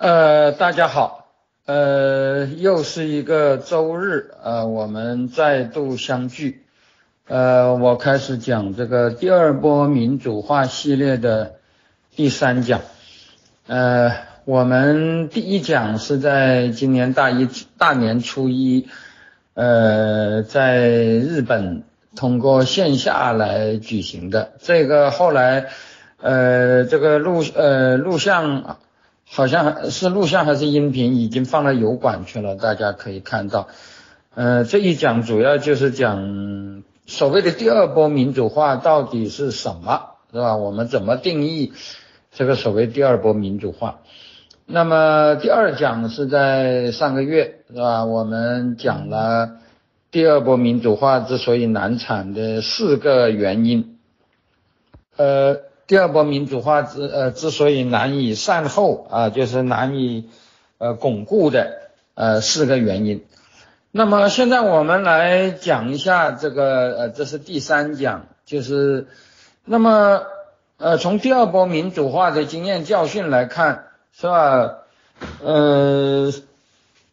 呃，大家好，呃，又是一个周日，呃，我们再度相聚，呃，我开始讲这个第二波民主化系列的第三讲，呃，我们第一讲是在今年大一大年初一，呃，在日本通过线下来举行的，这个后来，呃，这个录呃录像。好像是录像还是音频，已经放到油管去了，大家可以看到。呃，这一讲主要就是讲所谓的第二波民主化到底是什么，是吧？我们怎么定义这个所谓第二波民主化？那么第二讲是在上个月，是吧？我们讲了第二波民主化之所以难产的四个原因，呃。第二波民主化之呃之所以难以善后啊，就是难以呃巩固的呃四个原因。那么现在我们来讲一下这个呃这是第三讲，就是那么呃从第二波民主化的经验教训来看，是吧？呃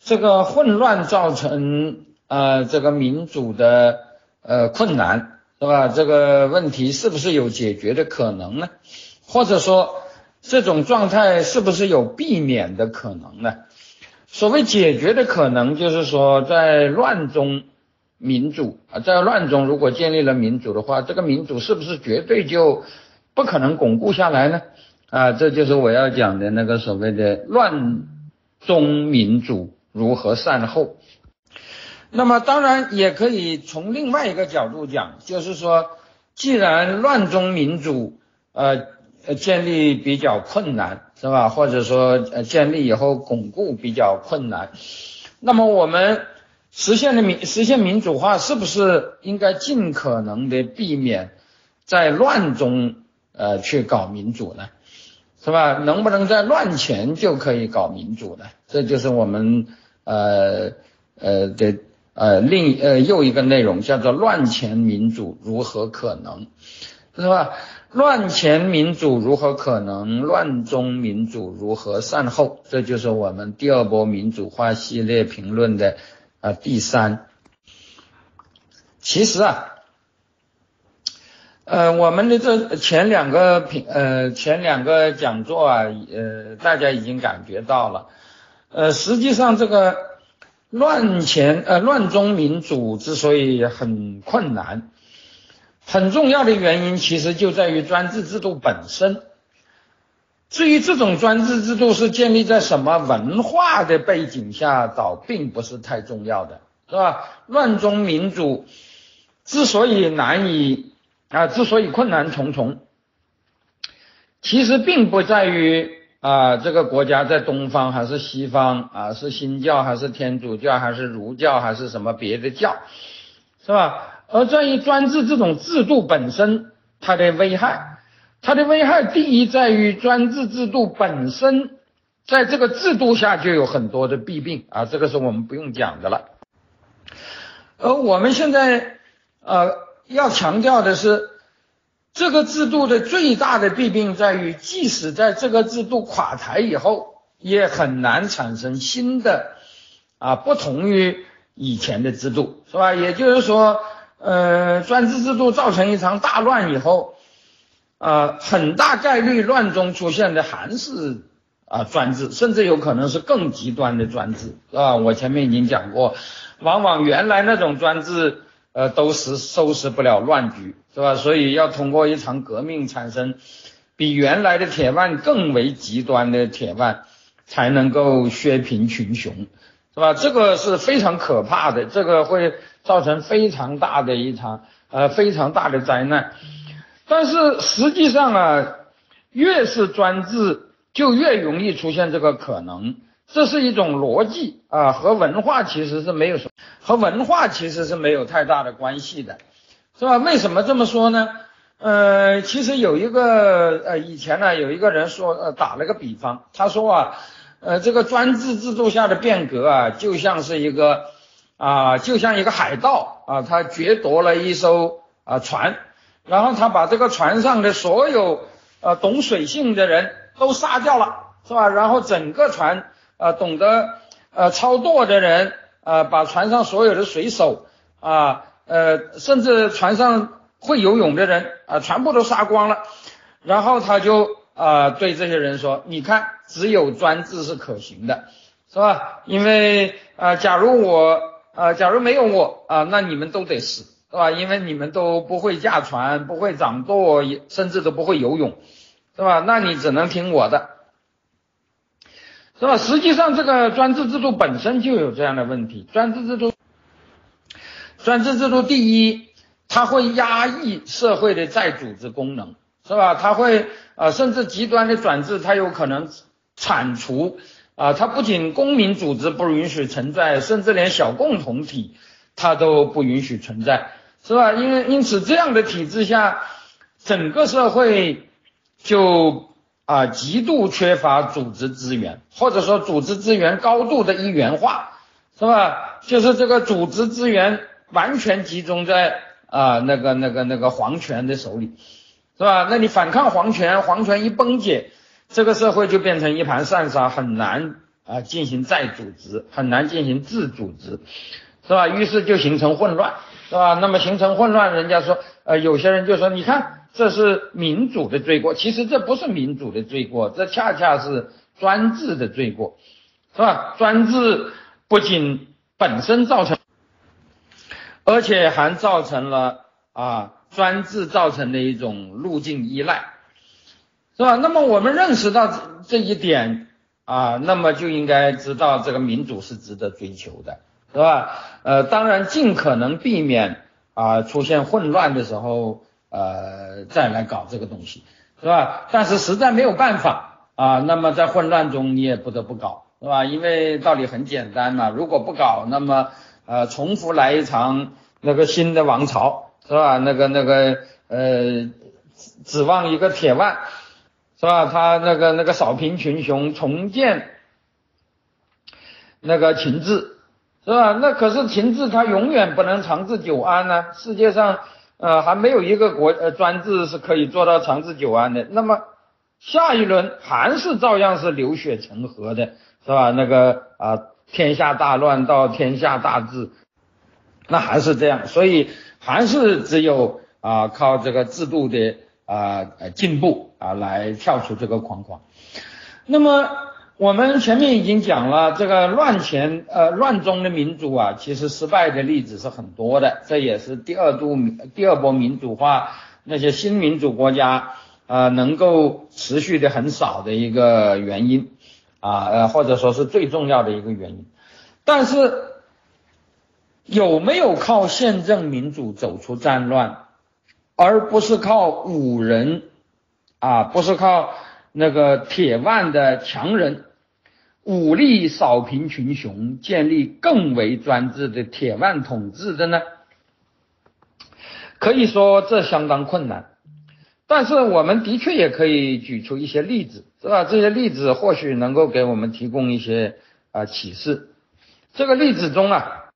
这个混乱造成呃这个民主的呃困难。是吧？这个问题是不是有解决的可能呢？或者说，这种状态是不是有避免的可能呢？所谓解决的可能，就是说在乱中民主啊，在乱中如果建立了民主的话，这个民主是不是绝对就不可能巩固下来呢？啊，这就是我要讲的那个所谓的乱中民主如何善后。那么当然也可以从另外一个角度讲，就是说，既然乱中民主，呃建立比较困难，是吧？或者说呃建立以后巩固比较困难，那么我们实现的民实现民主化，是不是应该尽可能的避免在乱中呃去搞民主呢？是吧？能不能在乱前就可以搞民主呢？这就是我们呃呃的。呃，另呃又一个内容叫做“乱前民主如何可能”，是吧？乱前民主如何可能？乱中民主如何善后？这就是我们第二波民主化系列评论的啊第三。其实啊，呃，我们的这前两个评呃前两个讲座啊，呃，大家已经感觉到了，呃，实际上这个。乱前呃乱中民主之所以很困难，很重要的原因其实就在于专制制度本身。至于这种专制制度是建立在什么文化的背景下，倒并不是太重要的，是吧？乱中民主之所以难以啊，之所以困难重重，其实并不在于。啊，这个国家在东方还是西方啊？是新教还是天主教还是儒教还是什么别的教，是吧？而在于专制这种制度本身，它的危害，它的危害第一在于专制制度本身，在这个制度下就有很多的弊病啊，这个是我们不用讲的了。而我们现在呃要强调的是。这个制度的最大的弊病在于，即使在这个制度垮台以后，也很难产生新的啊，不同于以前的制度，是吧？也就是说，呃，专制制度造成一场大乱以后，啊，很大概率乱中出现的还是啊专制，甚至有可能是更极端的专制，啊，我前面已经讲过，往往原来那种专制。呃，都是收拾不了乱局，是吧？所以要通过一场革命产生比原来的铁腕更为极端的铁腕，才能够削平群雄，是吧？这个是非常可怕的，这个会造成非常大的一场呃非常大的灾难。但是实际上啊，越是专制，就越容易出现这个可能。这是一种逻辑啊，和文化其实是没有什么，和文化其实是没有太大的关系的，是吧？为什么这么说呢？呃，其实有一个呃，以前呢有一个人说，呃，打了个比方，他说啊，呃，这个专制制度下的变革啊，就像是一个啊，就像一个海盗啊，他掠夺了一艘啊船，然后他把这个船上的所有呃懂水性的人都杀掉了。是吧？然后整个船呃懂得呃操舵的人啊，把船上所有的水手啊呃甚至船上会游泳的人啊全部都杀光了，然后他就啊对这些人说：“你看，只有专制是可行的，是吧？因为啊，假如我啊假如没有我啊，那你们都得死，是吧？因为你们都不会驾船，不会掌舵，甚至都不会游泳，是吧？那你只能听我的。”是吧？实际上，这个专制制度本身就有这样的问题。专制制度，专制制度第一，它会压抑社会的再组织功能，是吧？它会啊，甚至极端的转制，它有可能铲除啊，它不仅公民组织不允许存在，甚至连小共同体它都不允许存在，是吧？因为因此这样的体制下，整个社会就。啊，极度缺乏组织资源，或者说组织资源高度的一元化，是吧？就是这个组织资源完全集中在啊那个那个那个皇权的手里，是吧？那你反抗皇权，皇权一崩解，这个社会就变成一盘散沙，很难啊进行再组织，很难进行自组织，是吧？于是就形成混乱，是吧？那么形成混乱，人家说，呃，有些人就说，你看。这是民主的罪过，其实这不是民主的罪过，这恰恰是专制的罪过，是吧？专制不仅本身造成，而且还造成了啊专制造成的一种路径依赖，是吧？那么我们认识到这一点啊，那么就应该知道这个民主是值得追求的，是吧？呃，当然尽可能避免啊出现混乱的时候。呃，再来搞这个东西，是吧？但是实在没有办法啊。那么在混乱中，你也不得不搞，是吧？因为道理很简单嘛，如果不搞，那么呃，重复来一场那个新的王朝，是吧？那个那个呃，指望一个铁腕，是吧？他那个那个扫平群雄，重建那个秦制，是吧？那可是秦制，它永远不能长治久安呢。世界上。呃，还没有一个国呃专制是可以做到长治久安的。那么下一轮还是照样是流血成河的，是吧？那个啊，天下大乱到天下大治，那还是这样。所以还是只有啊靠这个制度的啊进步啊来跳出这个框框。那么。我们前面已经讲了，这个乱前呃乱中的民主啊，其实失败的例子是很多的，这也是第二度第二波民主化那些新民主国家啊能够持续的很少的一个原因啊呃或者说是最重要的一个原因。但是有没有靠宪政民主走出战乱，而不是靠武人啊，不是靠。那个铁腕的强人，武力扫平群雄，建立更为专制的铁腕统治的呢？可以说这相当困难，但是我们的确也可以举出一些例子，是吧？这些例子或许能够给我们提供一些啊启示。这个例子中啊，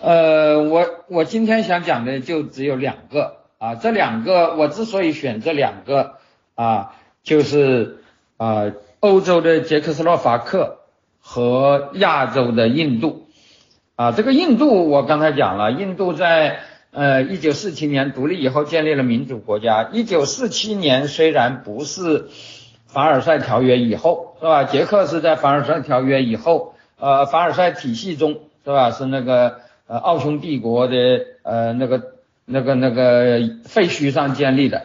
呃，我我今天想讲的就只有两个啊，这两个我之所以选这两个。啊，就是啊，欧洲的捷克斯洛伐克和亚洲的印度啊，这个印度我刚才讲了，印度在呃一九四七年独立以后建立了民主国家。一九四七年虽然不是凡尔赛条约以后，是吧？捷克是在凡尔赛条约以后，呃，凡尔赛体系中，是吧？是那个呃奥匈帝国的呃那个那个那个废墟上建立的。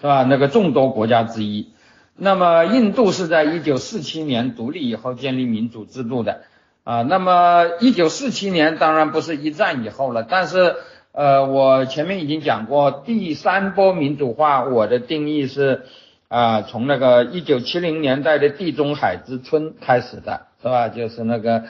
是吧？那个众多国家之一。那么印度是在一九四七年独立以后建立民主制度的啊。那么一九四七年当然不是一战以后了，但是呃，我前面已经讲过，第三波民主化，我的定义是啊，从那个一九七零年代的地中海之春开始的，是吧？就是那个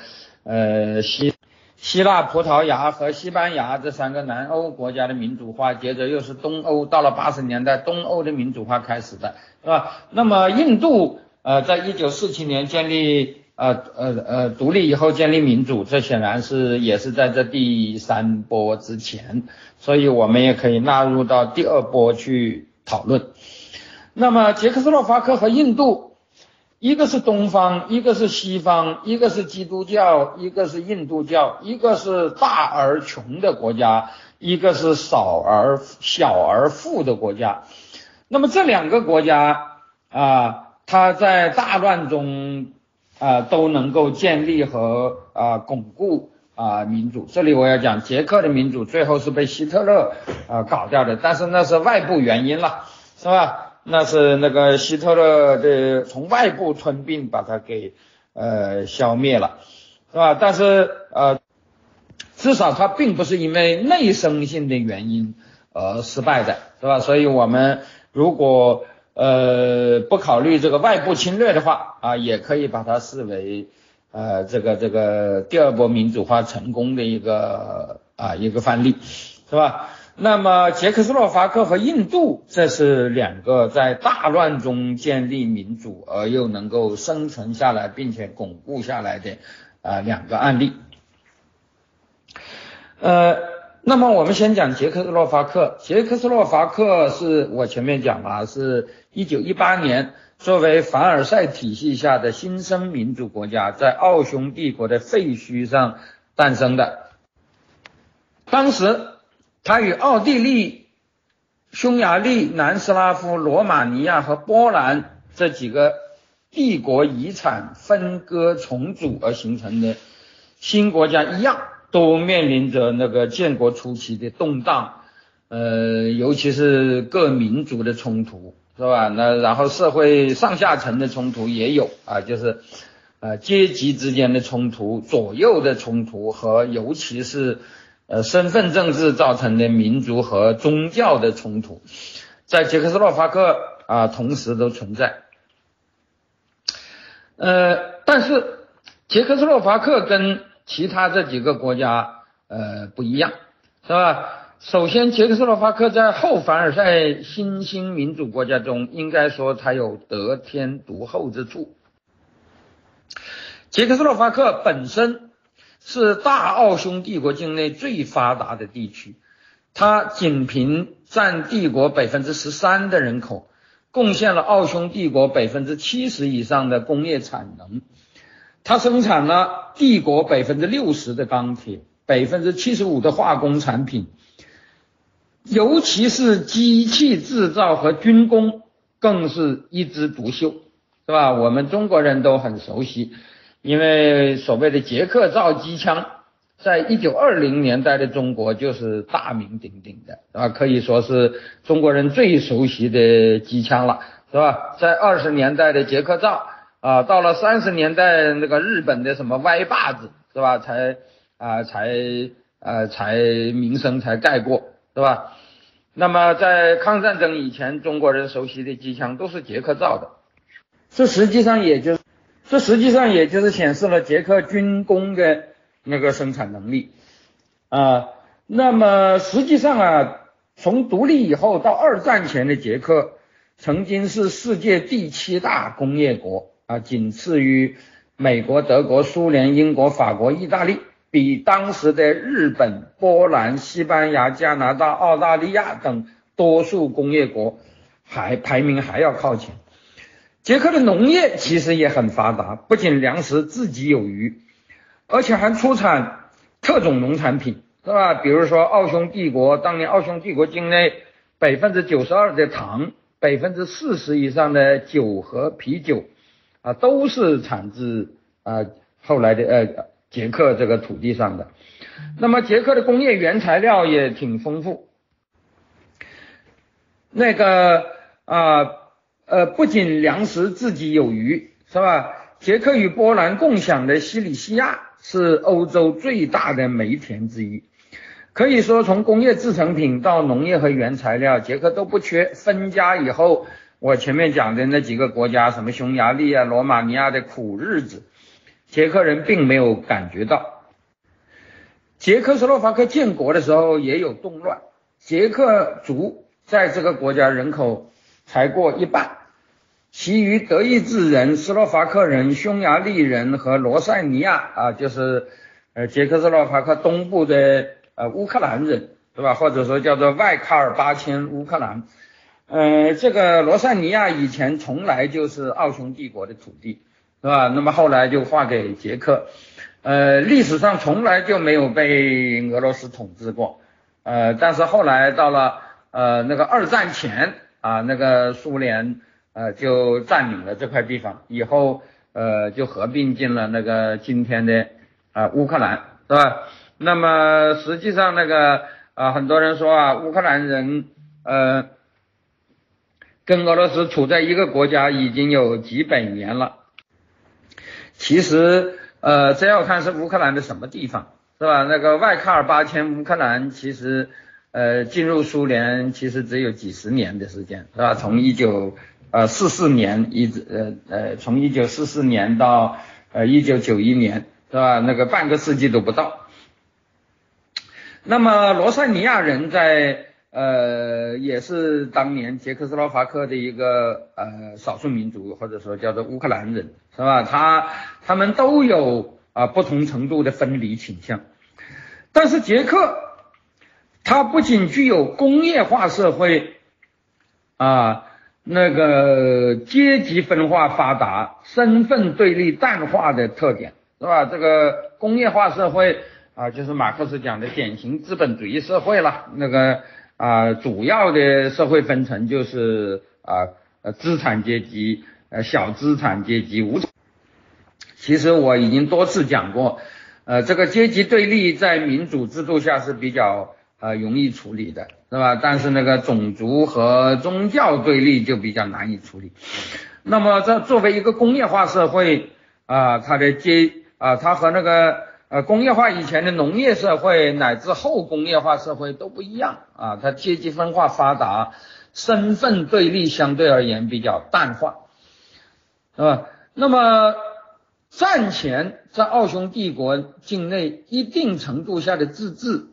呃西。希腊、葡萄牙和西班牙这三个南欧国家的民主化，接着又是东欧，到了八十年代，东欧的民主化开始的，是吧？那么印度，呃，在一九四七年建立，呃呃呃，独立以后建立民主，这显然是也是在这第三波之前，所以我们也可以纳入到第二波去讨论。那么捷克斯洛伐克和印度，一个是东方，一个是西方，一个是基督教，一个是印度教，一个是大而穷的国家，一个是少而小而富的国家。那么这两个国家啊，它在大乱中啊都能够建立和啊巩固啊民主。这里我要讲，捷克的民主最后是被希特勒啊搞掉的，但是那是外部原因了，是吧？那是那个希特勒的从外部吞并把它给呃消灭了，是吧？但是呃，至少它并不是因为内生性的原因而失败的，是吧？所以我们如果呃不考虑这个外部侵略的话啊，也可以把它视为呃这个这个第二波民主化成功的一个啊一个范例，是吧？那么，捷克斯洛伐克和印度，这是两个在大乱中建立民主而又能够生存下来并且巩固下来的啊两个案例。呃，那么我们先讲捷克斯洛伐克。捷克斯洛伐克是我前面讲了，是一九一八年作为凡尔赛体系下的新生民主国家，在奥匈帝国的废墟上诞生的。当时。它与奥地利、匈牙利、南斯拉夫、罗马尼亚和波兰这几个帝国遗产分割重组而形成的新国家一样，都面临着那个建国初期的动荡，呃，尤其是各民族的冲突，是吧？那然后社会上下层的冲突也有啊，就是呃阶级之间的冲突、左右的冲突和尤其是。呃，身份政治造成的民族和宗教的冲突，在捷克斯洛伐克啊，同时都存在。呃，但是捷克斯洛伐克跟其他这几个国家呃不一样，是吧？首先，捷克斯洛伐克在后凡尔赛新兴民主国家中，应该说它有得天独厚之处。捷克斯洛伐克本身。是大奥匈帝国境内最发达的地区，它仅凭占帝国百分之十三的人口，贡献了奥匈帝国百分之七十以上的工业产能。它生产了帝国百分之六十的钢铁，百分之七十五的化工产品，尤其是机器制造和军工更是一枝独秀，是吧？我们中国人都很熟悉。因为所谓的捷克造机枪，在一九二零年代的中国就是大名鼎鼎的，啊，可以说是中国人最熟悉的机枪了，是吧？在二十年代的捷克造，啊，到了三十年代那个日本的什么歪把子，是吧？才啊才呃才名声才盖过，是吧？那么在抗战争以前，中国人熟悉的机枪都是捷克造的，这实际上也就。这实际上也就是显示了捷克军工的那个生产能力啊。那么实际上啊，从独立以后到二战前的捷克，曾经是世界第七大工业国啊，仅次于美国、德国、苏联、英国、法国、意大利，比当时的日本、波兰、西班牙、加拿大、澳大利亚等多数工业国还排名还要靠前。捷克的农业其实也很发达，不仅粮食自给有余，而且还出产特种农产品，是吧？比如说奥匈帝国当年奥匈帝国境内百分之九十二的糖，百分之四十以上的酒和啤酒，啊，都是产自啊后来的呃捷克这个土地上的。那么捷克的工业原材料也挺丰富，那个啊。呃不仅粮食自己有余，是吧？捷克与波兰共享的西里西亚是欧洲最大的煤田之一，可以说从工业制成品到农业和原材料，捷克都不缺。分家以后，我前面讲的那几个国家，什么匈牙利啊、罗马尼亚的苦日子，捷克人并没有感觉到。捷克斯洛伐克建国的时候也有动乱，捷克族在这个国家人口才过一半。其余德意志人、斯洛伐克人、匈牙利人和罗塞尼亚啊，就是呃捷克斯洛伐克东部的呃乌克兰人，对吧？或者说叫做外卡尔巴阡乌克兰，呃，这个罗塞尼亚以前从来就是奥匈帝国的土地，是吧？那么后来就划给捷克，呃，历史上从来就没有被俄罗斯统治过，呃，但是后来到了呃那个二战前啊，那个苏联呃就占领了这块地方，以后呃就合并进了那个今天的啊乌克兰，是吧？那么实际上那个啊很多人说啊乌克兰人呃。跟俄罗斯处在一个国家已经有几百年了。其实，呃，这要看是乌克兰的什么地方，是吧？那个外喀尔巴阡乌克兰，其实，呃，进入苏联其实只有几十年的时间，是吧？从一九呃四四年一直呃呃，从一九四四年到呃一九九一年，是吧？那个半个世纪都不到。那么罗塞尼亚人在。呃，也是当年捷克斯洛伐克的一个呃少数民族，或者说叫做乌克兰人，是吧？他他们都有啊不同程度的分离倾向，但是捷克它不仅具有工业化社会啊那个阶级分化发达、身份对立淡化的特点，是吧？这个工业化社会啊，就是马克思讲的典型资本主义社会了，那个。啊，主要的社会分层就是啊，呃，资产阶级、呃，小资产阶级、无产。其实我已经多次讲过，呃，这个阶级对立在民主制度下是比较呃容易处理的，是吧？但是那个种族和宗教对立就比较难以处理。那么这作为一个工业化社会啊，它的阶啊，它和那个。呃，工业化以前的农业社会乃至后工业化社会都不一样啊，它阶级分化发达，身份对立相对而言比较淡化，是吧？那么战前在奥匈帝国境内一定程度下的自治，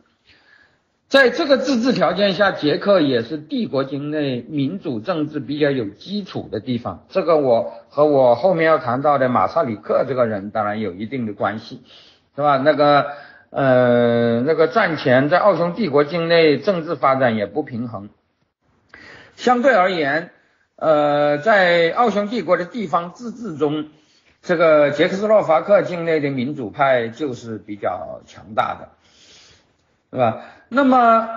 在这个自治条件下，捷克也是帝国境内民主政治比较有基础的地方。这个我和我后面要谈到的马萨里克这个人当然有一定的关系。是吧？那个，呃，那个战前在奥匈帝国境内政治发展也不平衡。相对而言，呃，在奥匈帝国的地方自治中，这个捷克斯洛伐克境内的民主派就是比较强大的，是吧？那么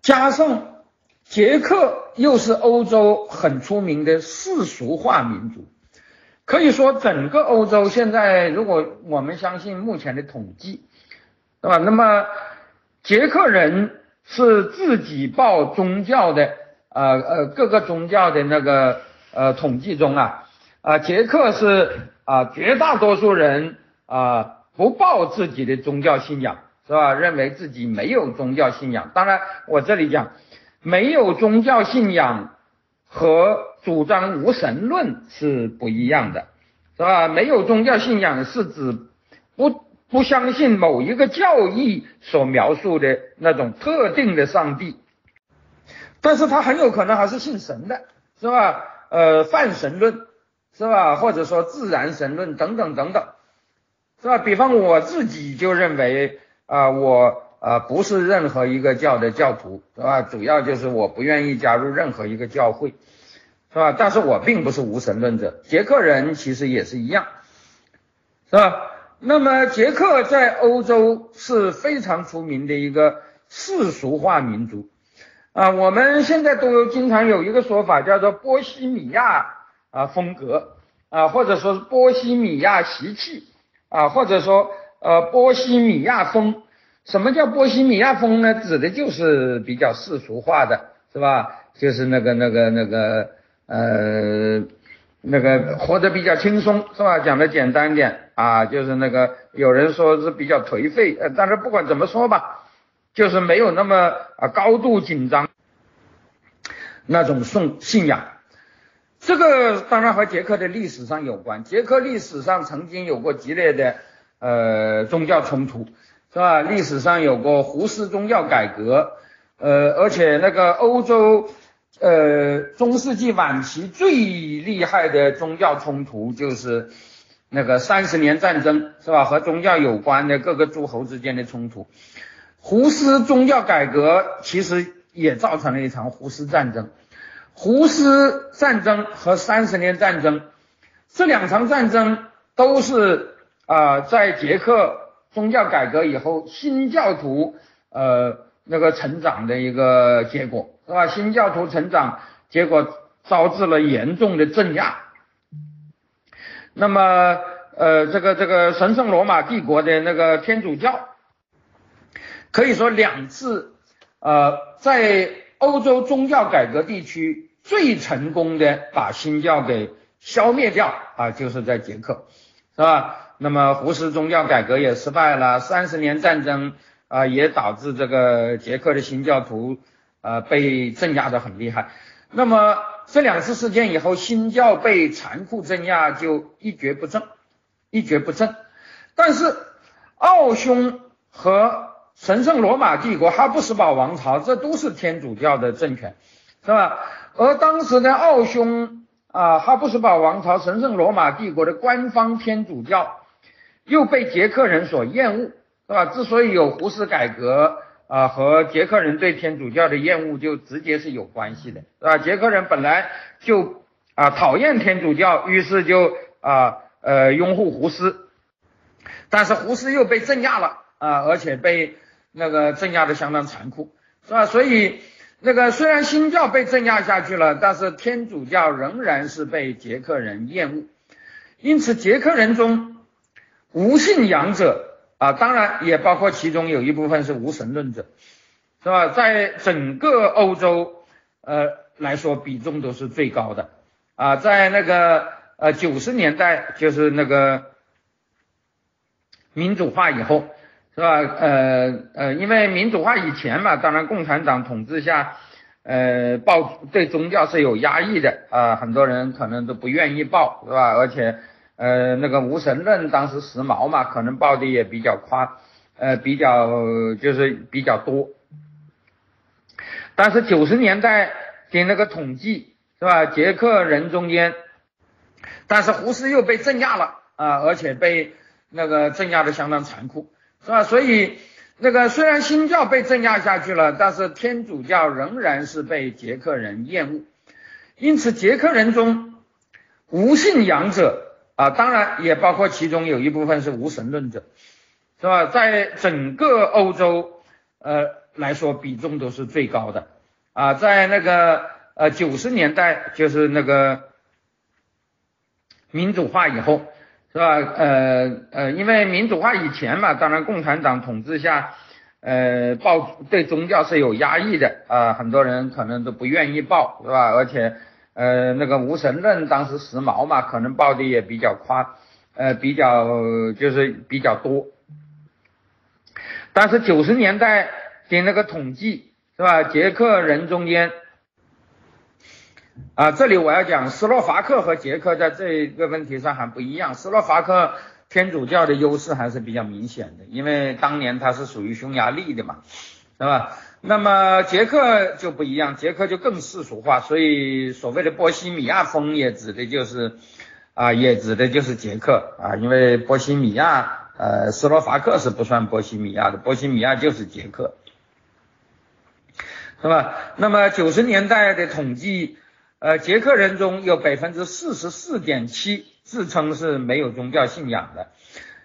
加上捷克又是欧洲很出名的世俗化民族。可以说，整个欧洲现在，如果我们相信目前的统计，对吧？那么捷克人是自己报宗教的，呃呃，各个宗教的那个呃统计中啊，啊，捷克是啊，绝大多数人啊不报自己的宗教信仰，是吧？认为自己没有宗教信仰。当然，我这里讲没有宗教信仰和。主张无神论是不一样的，是吧？没有宗教信仰是指不不相信某一个教义所描述的那种特定的上帝，但是他很有可能还是信神的，是吧？呃，泛神论，是吧？或者说自然神论等等等等，是吧？比方我自己就认为啊，我啊不是任何一个教的教徒，是吧？主要就是我不愿意加入任何一个教会。是吧？但是我并不是无神论者，捷克人其实也是一样，是吧？那么捷克在欧洲是非常出名的一个世俗化民族啊，我们现在都经常有一个说法叫做波西米亚啊风格啊，或者说是波西米亚习气啊，或者说呃波西米亚风。什么叫波西米亚风呢？指的就是比较世俗化的，是吧？就是那个那个那个。呃，那个活得比较轻松是吧？讲的简单点啊，就是那个有人说是比较颓废，呃，但是不管怎么说吧，就是没有那么啊高度紧张那种信信仰。这个当然和捷克的历史上有关，捷克历史上曾经有过激烈的呃宗教冲突，是吧？历史上有过胡斯宗教改革，呃，而且那个欧洲。呃，中世纪晚期最厉害的宗教冲突就是那个三十年战争，是吧？和宗教有关的各个诸侯之间的冲突。胡斯宗教改革其实也造成了一场胡斯战争。胡斯战争和三十年战争这两场战争都是啊，在捷克宗教改革以后，新教徒呃那个成长的一个结果，是吧？新教徒成长结果招致了严重的镇压。那么呃，这个这个神圣罗马帝国的那个天主教，可以说两次呃在欧洲宗教改革地区。最成功的把新教给消灭掉啊，就是在捷克，是吧？那么胡斯宗教改革也失败了，三十年战争啊也导致这个捷克的新教徒呃被镇压的很厉害。那么这两次事件以后，新教被残酷镇压就一蹶不振，一蹶不振。但是奥匈和神圣罗马帝国哈布斯堡王朝，这都是天主教的政权，是吧？而当时的奥匈啊，哈布斯堡王朝、神圣罗马帝国的官方天主教又被捷克人所厌恶，是吧？之所以有胡斯改革啊，和捷克人对天主教的厌恶就直接是有关系的，是吧？捷克人本来就啊讨厌天主教，于是就啊呃拥护胡斯，但是胡斯又被镇压了啊，而且被那个镇压的相当残酷，是吧？所以。那个虽然新教被镇压下去了，但是天主教仍然是被捷克人厌恶，因此捷克人中无信仰者啊，当然也包括其中有一部分是无神论者，是吧？在整个欧洲呃来说，比重都是最高的啊，在那个呃九十年代，就是那个民主化以后。是吧？呃呃，因为民主化以前嘛，当然共产党统治下，呃，报对宗教是有压抑的啊，很多人可能都不愿意报，是吧？而且，呃，那个无神论当时时髦嘛，可能报的也比较夸，呃，比较就是比较多。但是九十年代的那个统计是吧？捷克人中间，但是胡斯又被镇压了啊，而且被那个镇压的相当残酷。是吧？所以那个虽然新教被镇压下去了，但是天主教仍然是被捷克人厌恶。因此，捷克人中无信仰者啊，当然也包括其中有一部分是无神论者，是吧？在整个欧洲呃来说，比重都是最高的啊。在那个呃九十年代，就是那个民主化以后。是吧？呃呃，因为民主化以前嘛，当然共产党统治下，呃，报对宗教是有压抑的啊，很多人可能都不愿意报，是吧？而且，呃，那个无神论当时时髦嘛，可能报的也比较宽，呃，比较就是比较多。但是九十年代的那个统计，是吧？捷克人中间。啊，这里我要讲斯洛伐克和捷克在这个问题上还不一样。斯洛伐克天主教的优势还是比较明显的，因为当年它是属于匈牙利的嘛，是吧？那么捷克就不一样，捷克就更世俗化，所以所谓的波西米亚风也指的就是啊，也指的就是捷克啊，因为波西米亚呃，斯洛伐克是不算波西米亚的，波西米亚就是捷克，是吧？那么九十年代的统计。呃，捷克人中有百分之四十四点七自称是没有宗教信仰的，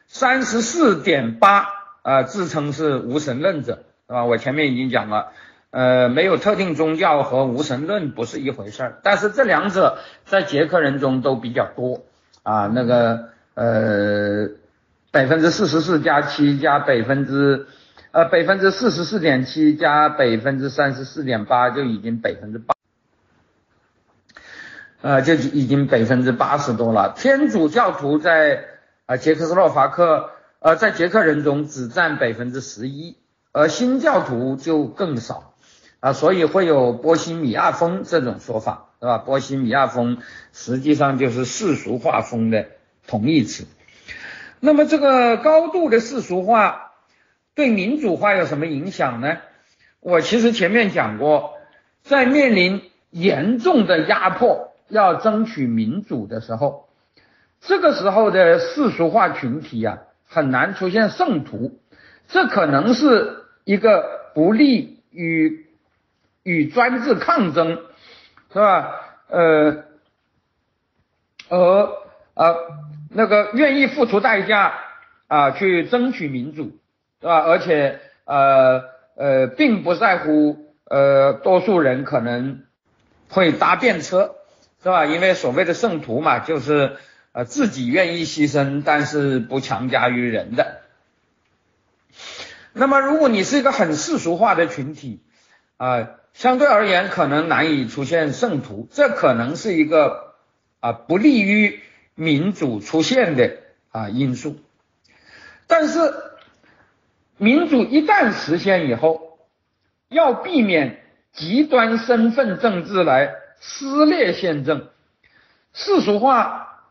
三十四点八啊自称是无神论者，是吧？我前面已经讲了，呃，没有特定宗教和无神论不是一回事儿，但是这两者在捷克人中都比较多啊。那个呃，百分之四十四加七加百分之呃百分之四十四点七加百分之三十四点八就已经百分之八。呃，就已经百分之八十多了。天主教徒在啊捷克斯洛伐克，呃，在捷克人中只占百分之十一，而新教徒就更少啊，所以会有波西米亚风这种说法，是吧？波西米亚风实际上就是世俗化风的同义词。那么这个高度的世俗化对民主化有什么影响呢？我其实前面讲过，在面临严重的压迫。要争取民主的时候，这个时候的世俗化群体啊，很难出现圣徒，这可能是一个不利于与专制抗争，是吧？呃，而呃那个愿意付出代价啊去争取民主，是吧？而且呃呃并不在乎呃多数人可能会搭便车，是吧？因为所谓的圣徒嘛，就是呃自己愿意牺牲，但是不强加于人的。那么，如果你是一个很世俗化的群体，啊，相对而言可能难以出现圣徒，这可能是一个啊不利于民主出现的啊因素。但是，民主一旦实现以后，要避免极端身份政治来撕裂宪政，世俗化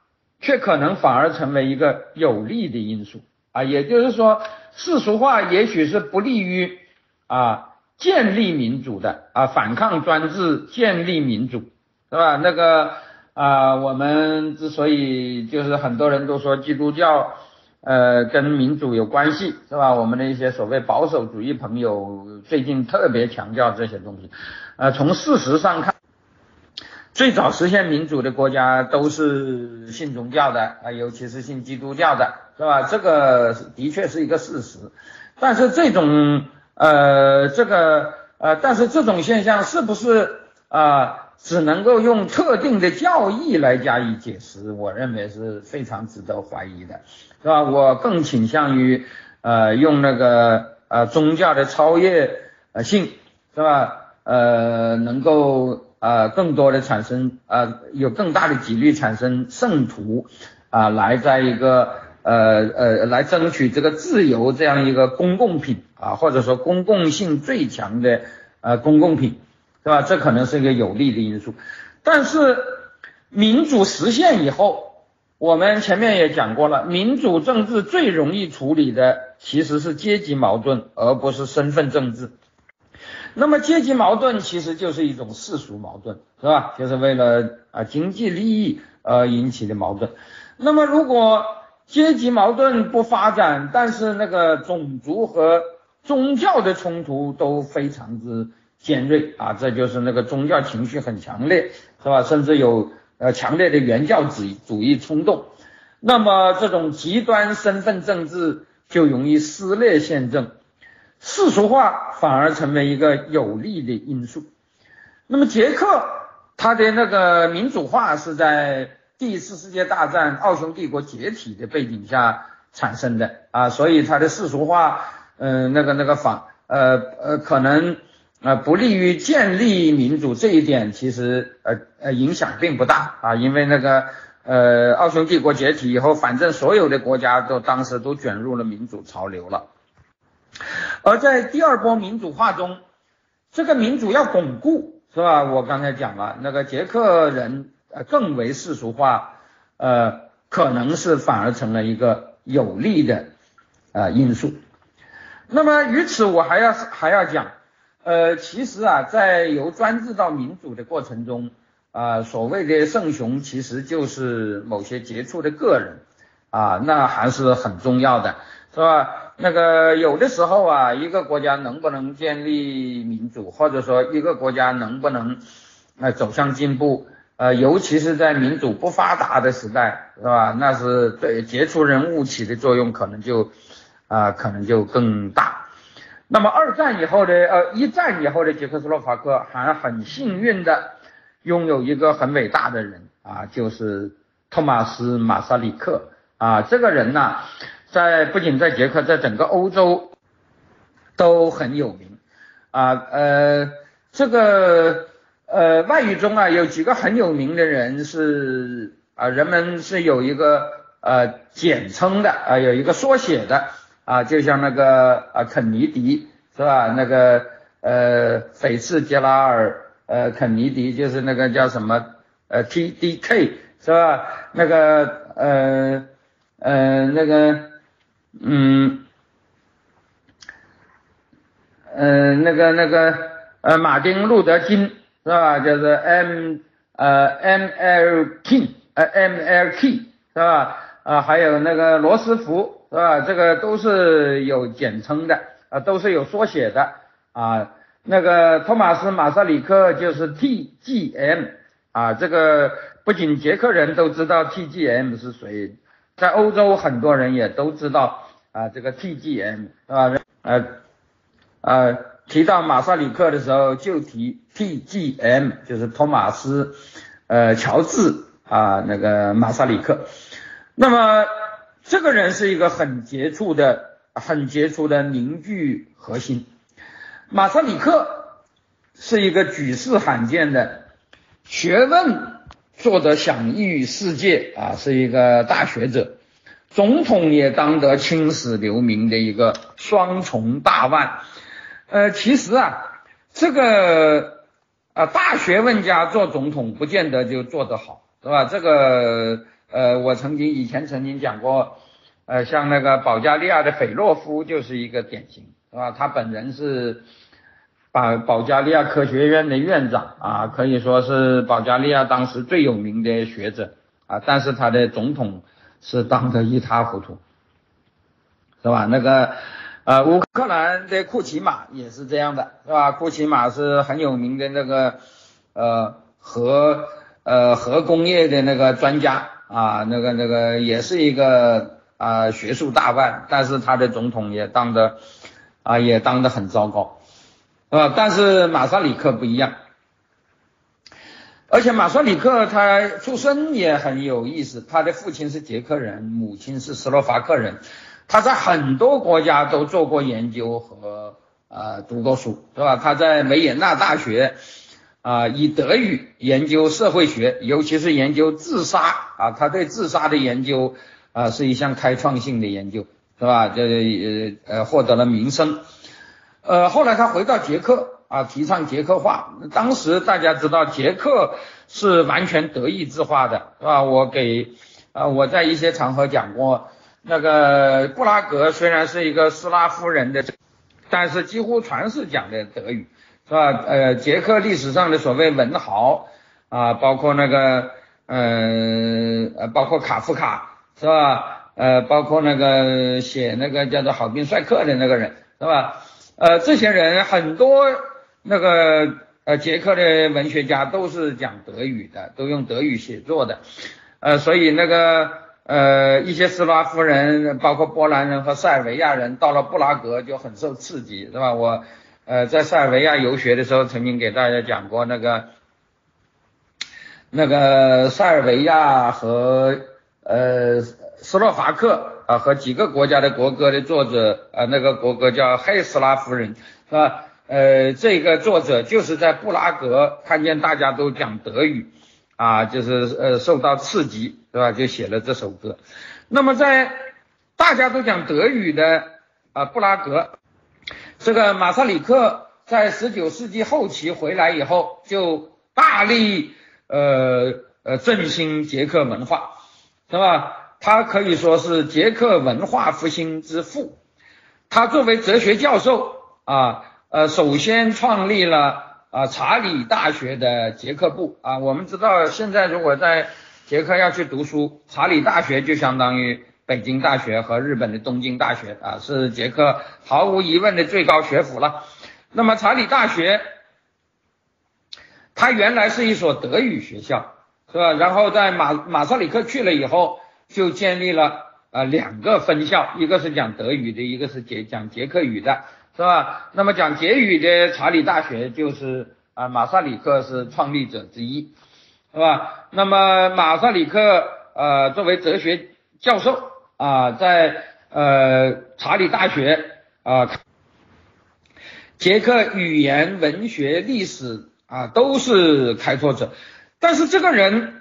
却可能反而成为一个有利的因素啊，也就是说。世俗化也许是不利于啊建立民主的啊反抗专制建立民主是吧？那个啊我们之所以就是很多人都说基督教呃跟民主有关系是吧？我们的一些所谓保守主义朋友最近特别强调这些东西，呃从事实上看。最早实现民主的国家都是信宗教的啊，尤其是信基督教的，是吧？这个的确是一个事实。但是这种呃，这个呃，但是这种现象是不是啊，只能够用特定的教义来加以解释？我认为是非常值得怀疑的，是吧？我更倾向于呃，用那个呃宗教的超越性，是吧？呃，能够。呃，更多的产生呃，有更大的几率产生圣徒啊，来在一个呃呃来争取这个自由这样一个公共品啊，或者说公共性最强的呃公共品，对吧？这可能是一个有利的因素。但是民主实现以后，我们前面也讲过了，民主政治最容易处理的其实是阶级矛盾，而不是身份政治。那么阶级矛盾其实就是一种世俗矛盾，是吧？就是为了啊经济利益而引起的矛盾。那么如果阶级矛盾不发展，但是那个种族和宗教的冲突都非常之尖锐啊，这就是那个宗教情绪很强烈，是吧？甚至有呃强烈的原教旨主义冲动。那么这种极端身份政治就容易撕裂宪政。世俗化反而成为一个有利的因素。那么捷克它的那个民主化是在第一次世界大战奥匈帝国解体的背景下产生的啊，所以它的世俗化，嗯，那个那个反，呃呃，可能呃不利于建立民主这一点，其实呃呃影响并不大啊，因为那个呃奥匈帝国解体以后，反正所有的国家都当时都卷入了民主潮流了。而在第二波民主化中，这个民主要巩固，是吧？我刚才讲了，那个捷克人呃更为世俗化，呃，可能是反而成了一个有利的呃因素。那么于此我还要还要讲，呃，其实啊，在由专制到民主的过程中，啊，所谓的圣雄其实就是某些杰出的个人，啊，那还是很重要的，是吧？那个有的时候啊，一个国家能不能建立民主，或者说一个国家能不能呃走向进步，呃，尤其是在民主不发达的时代，是吧？那是对杰出人物起的作用可能就啊可能就更大。那么二战以后的呃一战以后的捷克斯洛伐克还很幸运的拥有一个很伟大的人啊，就是托马斯马萨里克啊，这个人呢。在不仅在捷克，在整个欧洲都很有名啊。呃，这个呃外语中啊有几个很有名的人是啊，人们是有一个呃简称的啊，有一个缩写的啊，就像那个啊肯尼迪是吧？那个呃斐茨杰拉尔呃肯尼迪就是那个叫什么呃 T D K 是吧？那个呃呃那个。嗯，呃，那个那个呃，马丁路德金是吧？就是 M 呃 M L King 呃 M L K 是吧？啊，还有那个罗斯福是吧？这个都是有简称的啊，都是有缩写的啊。那个托马斯马萨里克就是 T G M 啊，这个不仅捷克人都知道 TGM 是谁，在欧洲很多人也都知道啊，这个 TGM 是吧？呃呃，提到马萨里克的时候就提 TGM，就是托马斯呃乔治啊那个马萨里克。那么这个人是一个很杰出的、很杰出的凝聚核心。马萨里克是一个举世罕见的。学问做得享誉世界啊，是一个大学者，总统也当得青史留名的一个双重大腕。呃，其实啊，这个啊大学问家做总统不见得就做得好，是吧？这个呃，我曾经以前曾经讲过，呃，像那个保加利亚的斐洛夫就是一个典型，是吧？他本人是。保保加利亚科学院的院长啊，可以说是保加利亚当时最有名的学者啊，但是他的总统是当得一塌糊涂，是吧？那个呃，乌克兰的库奇马也是这样的，是吧？库奇马是很有名的那个呃核呃核工业的那个专家啊，那个那个也是一个啊学术大腕，但是他的总统也当的啊也当得很糟糕。啊，但是马萨里克不一样，而且马萨里克他出身也很有意思，他的父亲是捷克人，母亲是斯洛伐克人，他在很多国家都做过研究和呃读过书，是吧？他在维也纳大学啊以德语研究社会学，尤其是研究自杀啊，他对自杀的研究啊是一项开创性的研究，是吧？这呃呃获得了名声。呃，后来他回到捷克啊，提倡捷克化。当时大家知道捷克是完全德意志化的，是吧？我给啊，我在一些场合讲过，那个布拉格虽然是一个斯拉夫人的，但是几乎全是讲的德语，是吧？呃，捷克历史上的所谓文豪啊，包括那个呃呃，包括卡夫卡，是吧？呃，包括那个写那个叫做《好兵帅克》的那个人，是吧？呃，这些人很多，那个呃，捷克的文学家都是讲德语的，都用德语写作的，呃，所以那个呃，一些斯拉夫人，包括波兰人和塞尔维亚人，到了布拉格就很受刺激，是吧？我呃，在塞尔维亚游学的时候，曾经给大家讲过那个那个塞尔维亚和呃斯洛伐克。啊，和几个国家的国歌的作者啊，那个国歌叫《黑斯拉夫人》，是吧？呃，这个作者就是在布拉格看见大家都讲德语，啊，就是呃受到刺激，是吧？就写了这首歌。那么在大家都讲德语的啊布拉格，这个马萨里克在十九世纪后期回来以后，就大力呃呃振兴捷克文化，是吧？他可以说是捷克文化复兴之父。他作为哲学教授啊，呃，首先创立了啊查理大学的捷克部啊。我们知道，现在如果在捷克要去读书，查理大学就相当于北京大学和日本的东京大学啊，是捷克毫无疑问的最高学府了。那么查理大学，它原来是一所德语学校，是吧？然后在马马萨里克去了以后。就建立了啊两个分校，一个是讲德语的，一个是捷讲捷克语的，是吧？那么讲捷语的查理大学就是啊马萨里克是创立者之一，是吧？那么马萨里克呃作为哲学教授啊，在呃查理大学啊，捷克语言、文学、历史啊都是开拓者，但是这个人。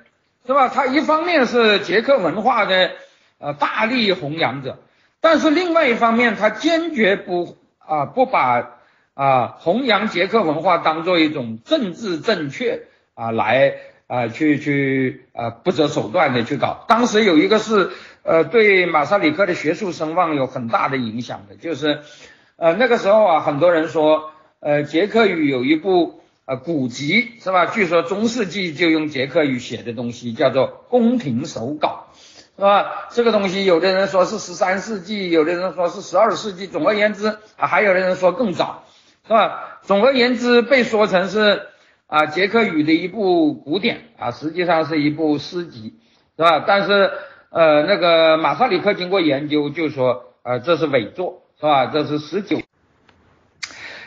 是吧？他一方面是捷克文化的呃大力弘扬者，但是另外一方面，他坚决不啊不把啊弘扬捷克文化当做一种政治正确啊来啊去去啊不择手段的去搞。当时有一个是呃对马萨里克的学术声望有很大的影响的，就是呃那个时候啊很多人说呃捷克语有一部。呃，古籍是吧？据说中世纪就用捷克语写的东西叫做宫廷手稿，是吧？这个东西有的人说是十三世纪，有的人说是十二世纪。总而言之，啊，还有的人说更早，是吧？总而言之，被说成是啊捷克语的一部古典啊，实际上是一部诗集，是吧？但是呃那个马萨里克经过研究就说，呃这是伪作，是吧？这是十九，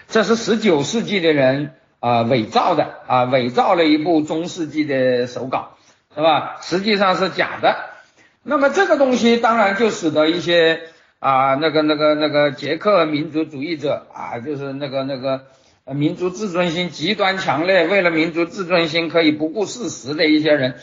这是十九世纪的人啊伪造的啊，伪造了一部中世纪的手稿，是吧？实际上是假的。那么这个东西当然就使得一些啊那个那个那个捷克民族主义者啊，就是那个那个民族自尊心极端强烈，为了民族自尊心可以不顾事实的一些人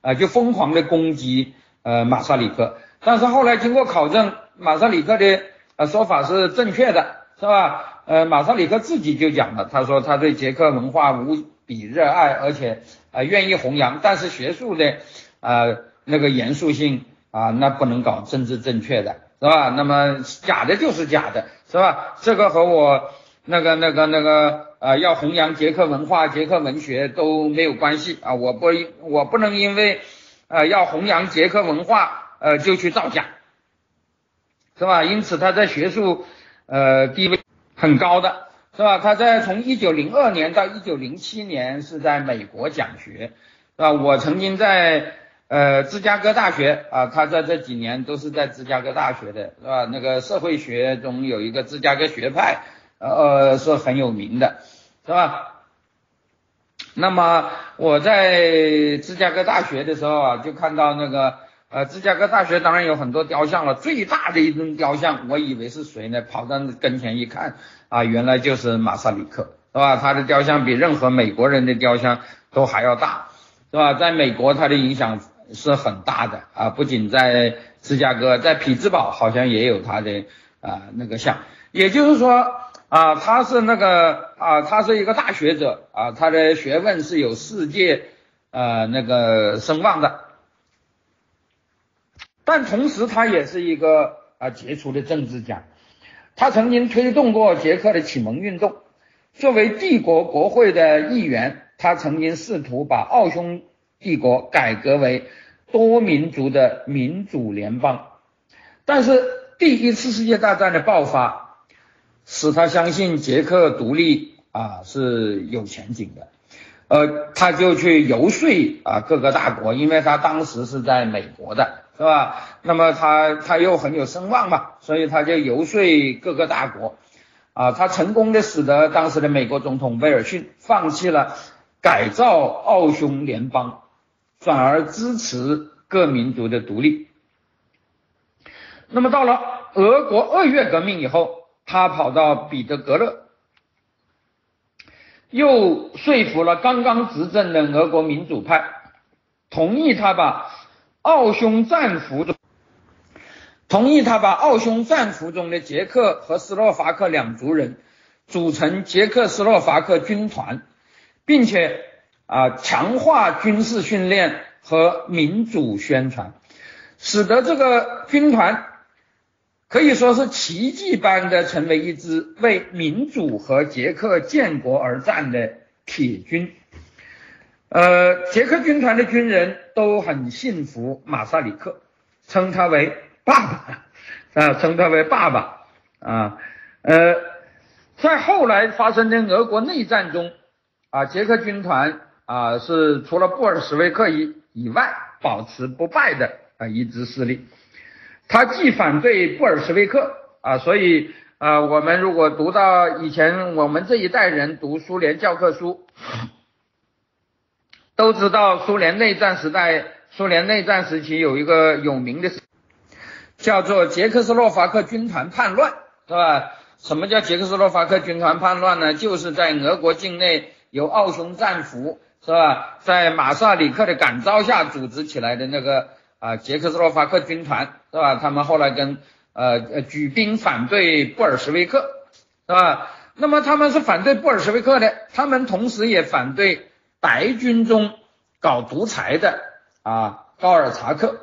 啊，就疯狂的攻击呃马萨里克。但是后来经过考证，马萨里克的呃说法是正确的，是吧？呃，马萨里克自己就讲了，他说他对捷克文化无比热爱，而且啊愿意弘扬，但是学术的啊那个严肃性。啊，那不能搞政治正确的，是吧？那么假的就是假的，是吧？这个和我那个、那个、那个，呃，要弘扬捷克文化、捷克文学都没有关系啊！我不，我不能因为，呃，要弘扬捷克文化，呃，就去造假，是吧？因此他在学术，呃，地位很高的，是吧？他在从一九零二年到一九零七年是在美国讲学，是吧？我曾经在。呃，芝加哥大学啊，他在这几年都是在芝加哥大学的，是吧？那个社会学中有一个芝加哥学派，呃，是很有名的，是吧？那么我在芝加哥大学的时候啊，就看到那个呃，芝加哥大学当然有很多雕像了，最大的一尊雕像，我以为是谁呢？跑到跟前一看啊，原来就是马萨里克，是吧？他的雕像比任何美国人的雕像都还要大，是吧？在美国，他的影响。是很大的啊，不仅在芝加哥，在匹兹堡好像也有他的啊那个像，也就是说啊，他是那个啊，他是一个大学者啊，他的学问是有世界呃那个声望的，但同时他也是一个啊杰出的政治家，他曾经推动过捷克的启蒙运动，作为帝国国会的议员，他曾经试图把奥匈帝国改革为。多民族的民主联邦，但是第一次世界大战的爆发，使他相信捷克独立啊是有前景的，呃，他就去游说啊各个大国，因为他当时是在美国的，是吧？那么他他又很有声望嘛，所以他就游说各个大国，啊，他成功的使得当时的美国总统威尔逊放弃了改造奥匈联邦。反而支持各民族的独立。那么到了俄国二月革命以后，他跑到彼得格勒，又说服了刚刚执政的俄国民主派，同意他把奥匈战俘中，同意他把奥匈战俘中的捷克和斯洛伐克两族人组成捷克斯洛伐克军团，并且。啊，强化军事训练和民主宣传，使得这个军团可以说是奇迹般的成为一支为民主和捷克建国而战的铁军。呃，捷克军团的军人都很信服马萨里克，称他为爸爸啊，称他为爸爸啊。呃，在后来发生的俄国内战中，啊，捷克军团。啊，是除了布尔什维克以以外，保持不败的啊一支势力。他既反对布尔什维克啊，所以啊，我们如果读到以前我们这一代人读苏联教科书，都知道苏联内战时代，苏联内战时期有一个有名的，叫做捷克斯洛伐克军团叛乱，是吧？什么叫捷克斯洛伐克军团叛乱呢？就是在俄国境内有奥匈战俘。是吧？在马萨里克的感召下组织起来的那个啊捷克斯洛伐克军团，是吧？他们后来跟呃呃举兵反对布尔什维克，是吧？那么他们是反对布尔什维克的，他们同时也反对白军中搞独裁的啊高尔察克，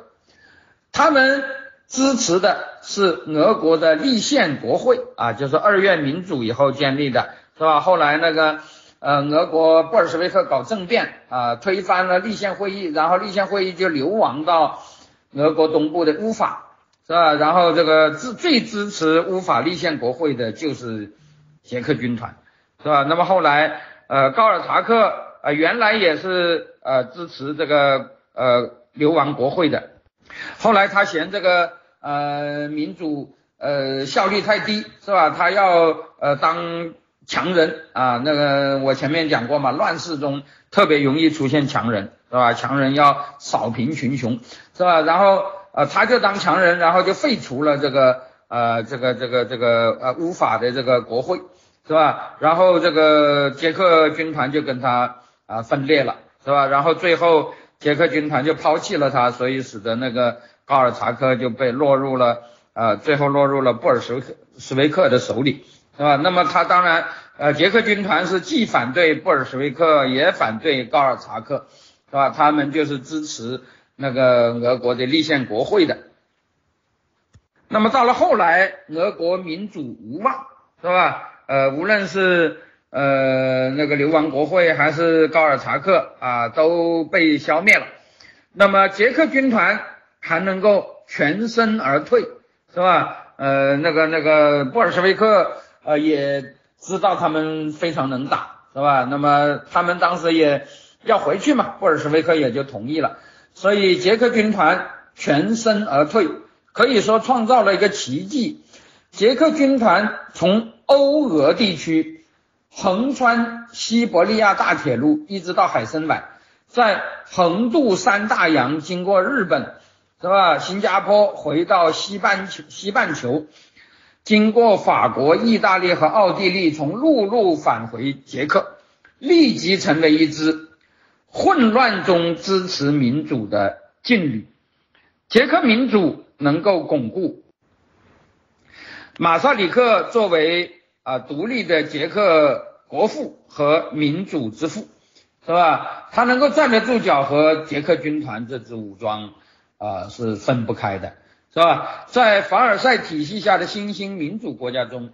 他们支持的是俄国的立宪国会啊，就是二月民主以后建立的，是吧？后来那个。呃，俄国布尔什维克搞政变啊，推翻了立宪会议，然后立宪会议就流亡到俄国东部的乌法，是吧？然后这个支最支持乌法立宪国会的就是捷克军团，是吧？那么后来，呃，高尔察克呃原来也是呃支持这个呃流亡国会的，后来他嫌这个呃民主呃效率太低，是吧？他要呃当强人啊，那个我前面讲过嘛，乱世中特别容易出现强人，是吧？强人要扫平群雄，是吧？然后呃他就当强人，然后就废除了这个呃这个这个这个呃乌法的这个国会。是吧？然后这个捷克军团就跟他啊分裂了，是吧？然后最后捷克军团就抛弃了他，所以使得那个高尔察克就被落入了啊，最后落入了布尔什维克什维克的手里，是吧？那么他当然呃，捷克军团是既反对布尔什维克，也反对高尔察克，是吧？他们就是支持那个俄国的立宪国会的。那么到了后来，俄国民主无望，是吧？呃，无论是呃那个流亡国会还是高尔察克啊，都被消灭了。那么捷克军团还能够全身而退，是吧？呃，那个那个布尔什维克呃也知道他们非常能打，是吧？那么他们当时也要回去嘛，布尔什维克也就同意了。所以捷克军团全身而退，可以说创造了一个奇迹。捷克军团从欧俄地区横穿西伯利亚大铁路，一直到海参崴，在横渡三大洋，经过日本，是吧？新加坡回到西半球，西半球，经过法国、意大利和奥地利，从陆路返回捷克，立即成为一支混乱中支持民主的劲旅。捷克民主能够巩固，马萨里克作为。啊，独立的捷克国父和民主之父，是吧？他能够站得住脚，和捷克军团这支武装啊是分不开的，是吧？在凡尔赛体系下的新兴民主国家中，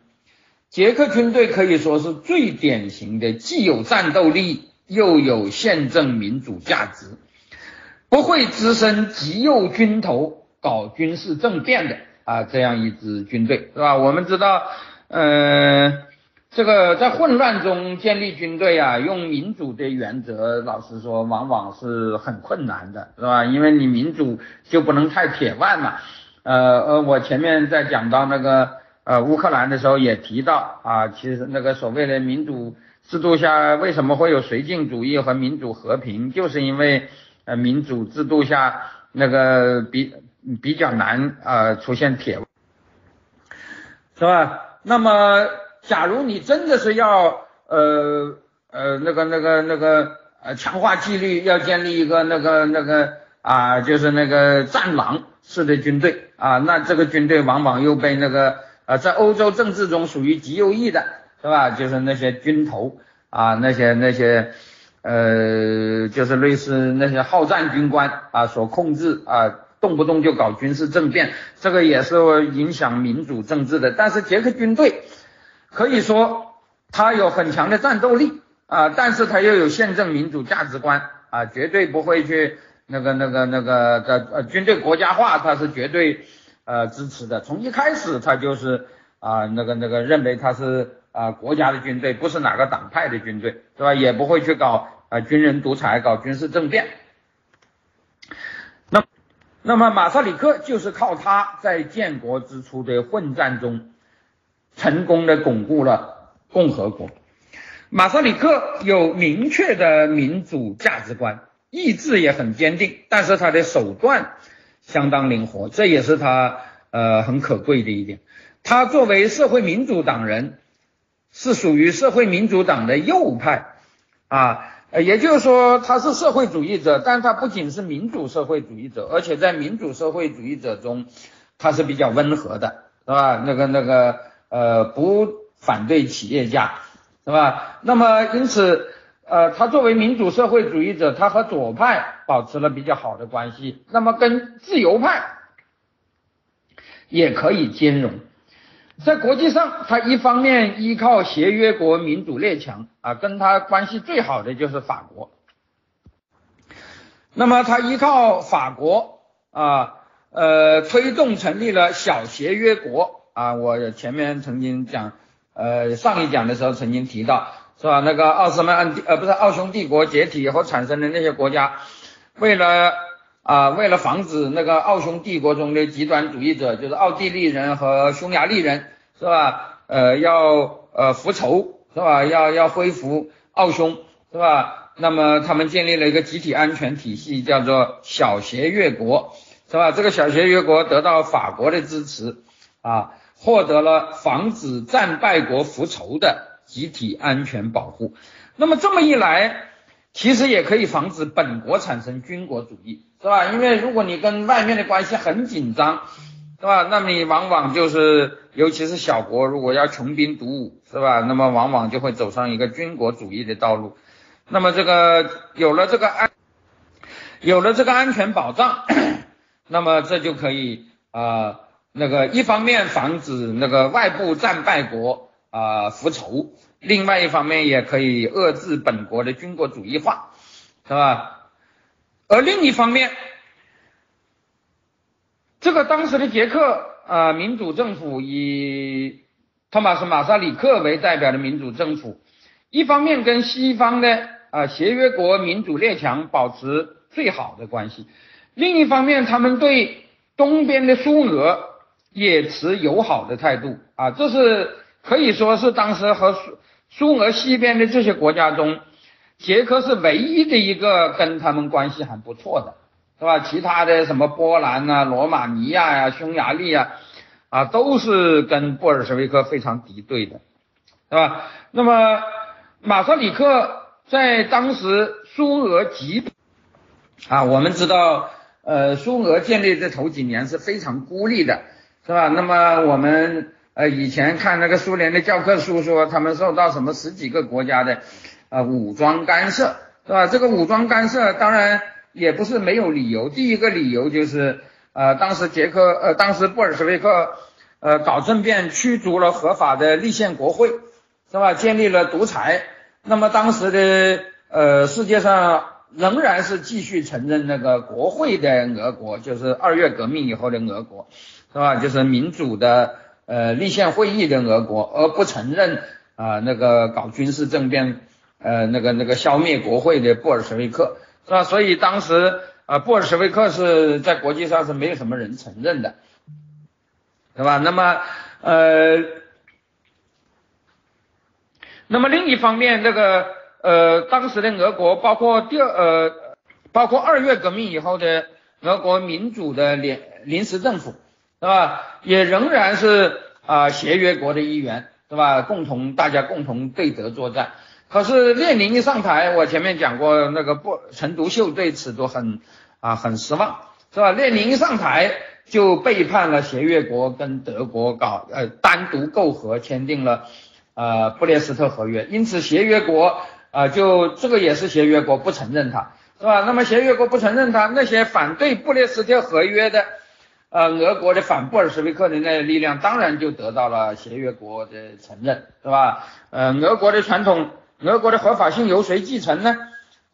捷克军队可以说是最典型的，既有战斗力，又有宪政民主价值，不会滋生极右军头搞军事政变的啊这样一支军队，是吧？我们知道。嗯，这个在混乱中建立军队啊，用民主的原则，老实说，往往是很困难的，是吧？因为你民主就不能太铁腕嘛。呃呃，我前面在讲到那个呃乌克兰的时候也提到啊，其实那个所谓的民主制度下，为什么会有绥靖主义和民主和平，就是因为呃民主制度下那个比比较难啊出现铁，是吧？那么，假如你真的是要呃呃那个那个那个呃强化纪律，要建立一个那个那个啊，就是那个战狼式的军队啊，那这个军队往往又被那个呃在欧洲政治中属于极右翼的，是吧？就是那些军头啊，那些那些呃，就是类似那些好战军官啊所控制啊。动不动就搞军事政变，这个也是影响民主政治的。但是捷克军队可以说他有很强的战斗力啊，但是他又有宪政民主价值观啊，绝对不会去那个那个那个的呃军队国家化，他是绝对呃支持的。从一开始他就是啊那个那个认为他是啊国家的军队，不是哪个党派的军队，是吧？也不会去搞啊军人独裁，搞军事政变。那么马萨里克就是靠他在建国之初的混战中，成功的巩固了共和国。马萨里克有明确的民主价值观，意志也很坚定，但是他的手段相当灵活，这也是他呃很可贵的一点。他作为社会民主党人，是属于社会民主党的右派啊。也就是说他是社会主义者，但他不仅是民主社会主义者，而且在民主社会主义者中，他是比较温和的，是吧？那个那个呃，不反对企业家，是吧？那么因此，呃，他作为民主社会主义者，他和左派保持了比较好的关系，那么跟自由派也可以兼容。在国际上，他一方面依靠协约国民主列强啊，跟他关系最好的就是法国。那么他依靠法国啊，呃，推动成立了小协约国啊。我前面曾经讲，呃，上一讲的时候曾经提到，是吧？那个奥斯曼帝呃不是奥匈帝国解体以后产生的那些国家，为了啊为了防止那个奥匈帝国中的极端主义者，就是奥地利人和匈牙利人，是吧？呃要呃复仇，是吧？要要恢复奥匈，是吧？那么他们建立了一个集体安全体系，叫做小协约国，是吧？这个小协约国得到法国的支持啊，获得了防止战败国复仇的集体安全保护。那么这么一来，其实也可以防止本国产生军国主义，是吧？因为如果你跟外面的关系很紧张，是吧？那你往往就是，尤其是小国，如果要穷兵黩武，是吧？那么往往就会走上一个军国主义的道路。那么这个有了这个安，有了这个安全保障，那么这就可以啊，那个一方面防止那个外部战败国啊复仇，另外一方面也可以遏制本国的军国主义化，是吧？而另一方面，这个当时的捷克啊民主政府以托马斯马萨里克为代表的民主政府，一方面跟西方的啊，协约国民主列强保持最好的关系。另一方面，他们对东边的苏俄也持友好的态度啊，这是可以说是当时和苏苏俄西边的这些国家中，捷克是唯一的一个跟他们关系还不错的，是吧？其他的什么波兰啊、罗马尼亚呀、匈牙利啊，啊，都是跟布尔什维克非常敌对的，是吧？那么马萨里克。在当时苏俄极啊，我们知道，呃，苏俄建立的头几年是非常孤立的，是吧？那么我们呃以前看那个苏联的教科书说，他们受到什么十几个国家的呃武装干涉，是吧？这个武装干涉当然也不是没有理由，第一个理由就是呃当时捷克呃当时布尔什维克呃搞政变驱逐了合法的立宪国会，是吧？建立了独裁。那么当时的呃世界上仍然是继续承认那个国会的俄国，就是二月革命以后的俄国，是吧？就是民主的呃立宪会议的俄国，而不承认啊那个搞军事政变呃那个那个消灭国会的布尔什维克，是吧？所以当时啊布尔什维克是在国际上是没有什么人承认的，是吧？那么呃。那么另一方面，这个呃，当时的俄国，包括第二呃，包括二月革命以后的俄国民主的联临时政府，是吧？也仍然是啊协约国的一员，是吧？共同大家共同对德作战。可是列宁一上台，我前面讲过，那个不陈独秀对此都很啊很失望，是吧？列宁一上台就背叛了协约国，跟德国搞呃单独媾和，签订了。呃，布列斯特合约，因此协约国啊，就这个也是协约国不承认他，是吧？那么协约国不承认他，那些反对布列斯特合约的，呃，俄国的反布尔什维克的那力量，当然就得到了协约国的承认，是吧？呃，俄国的传统，俄国的合法性由谁继承呢？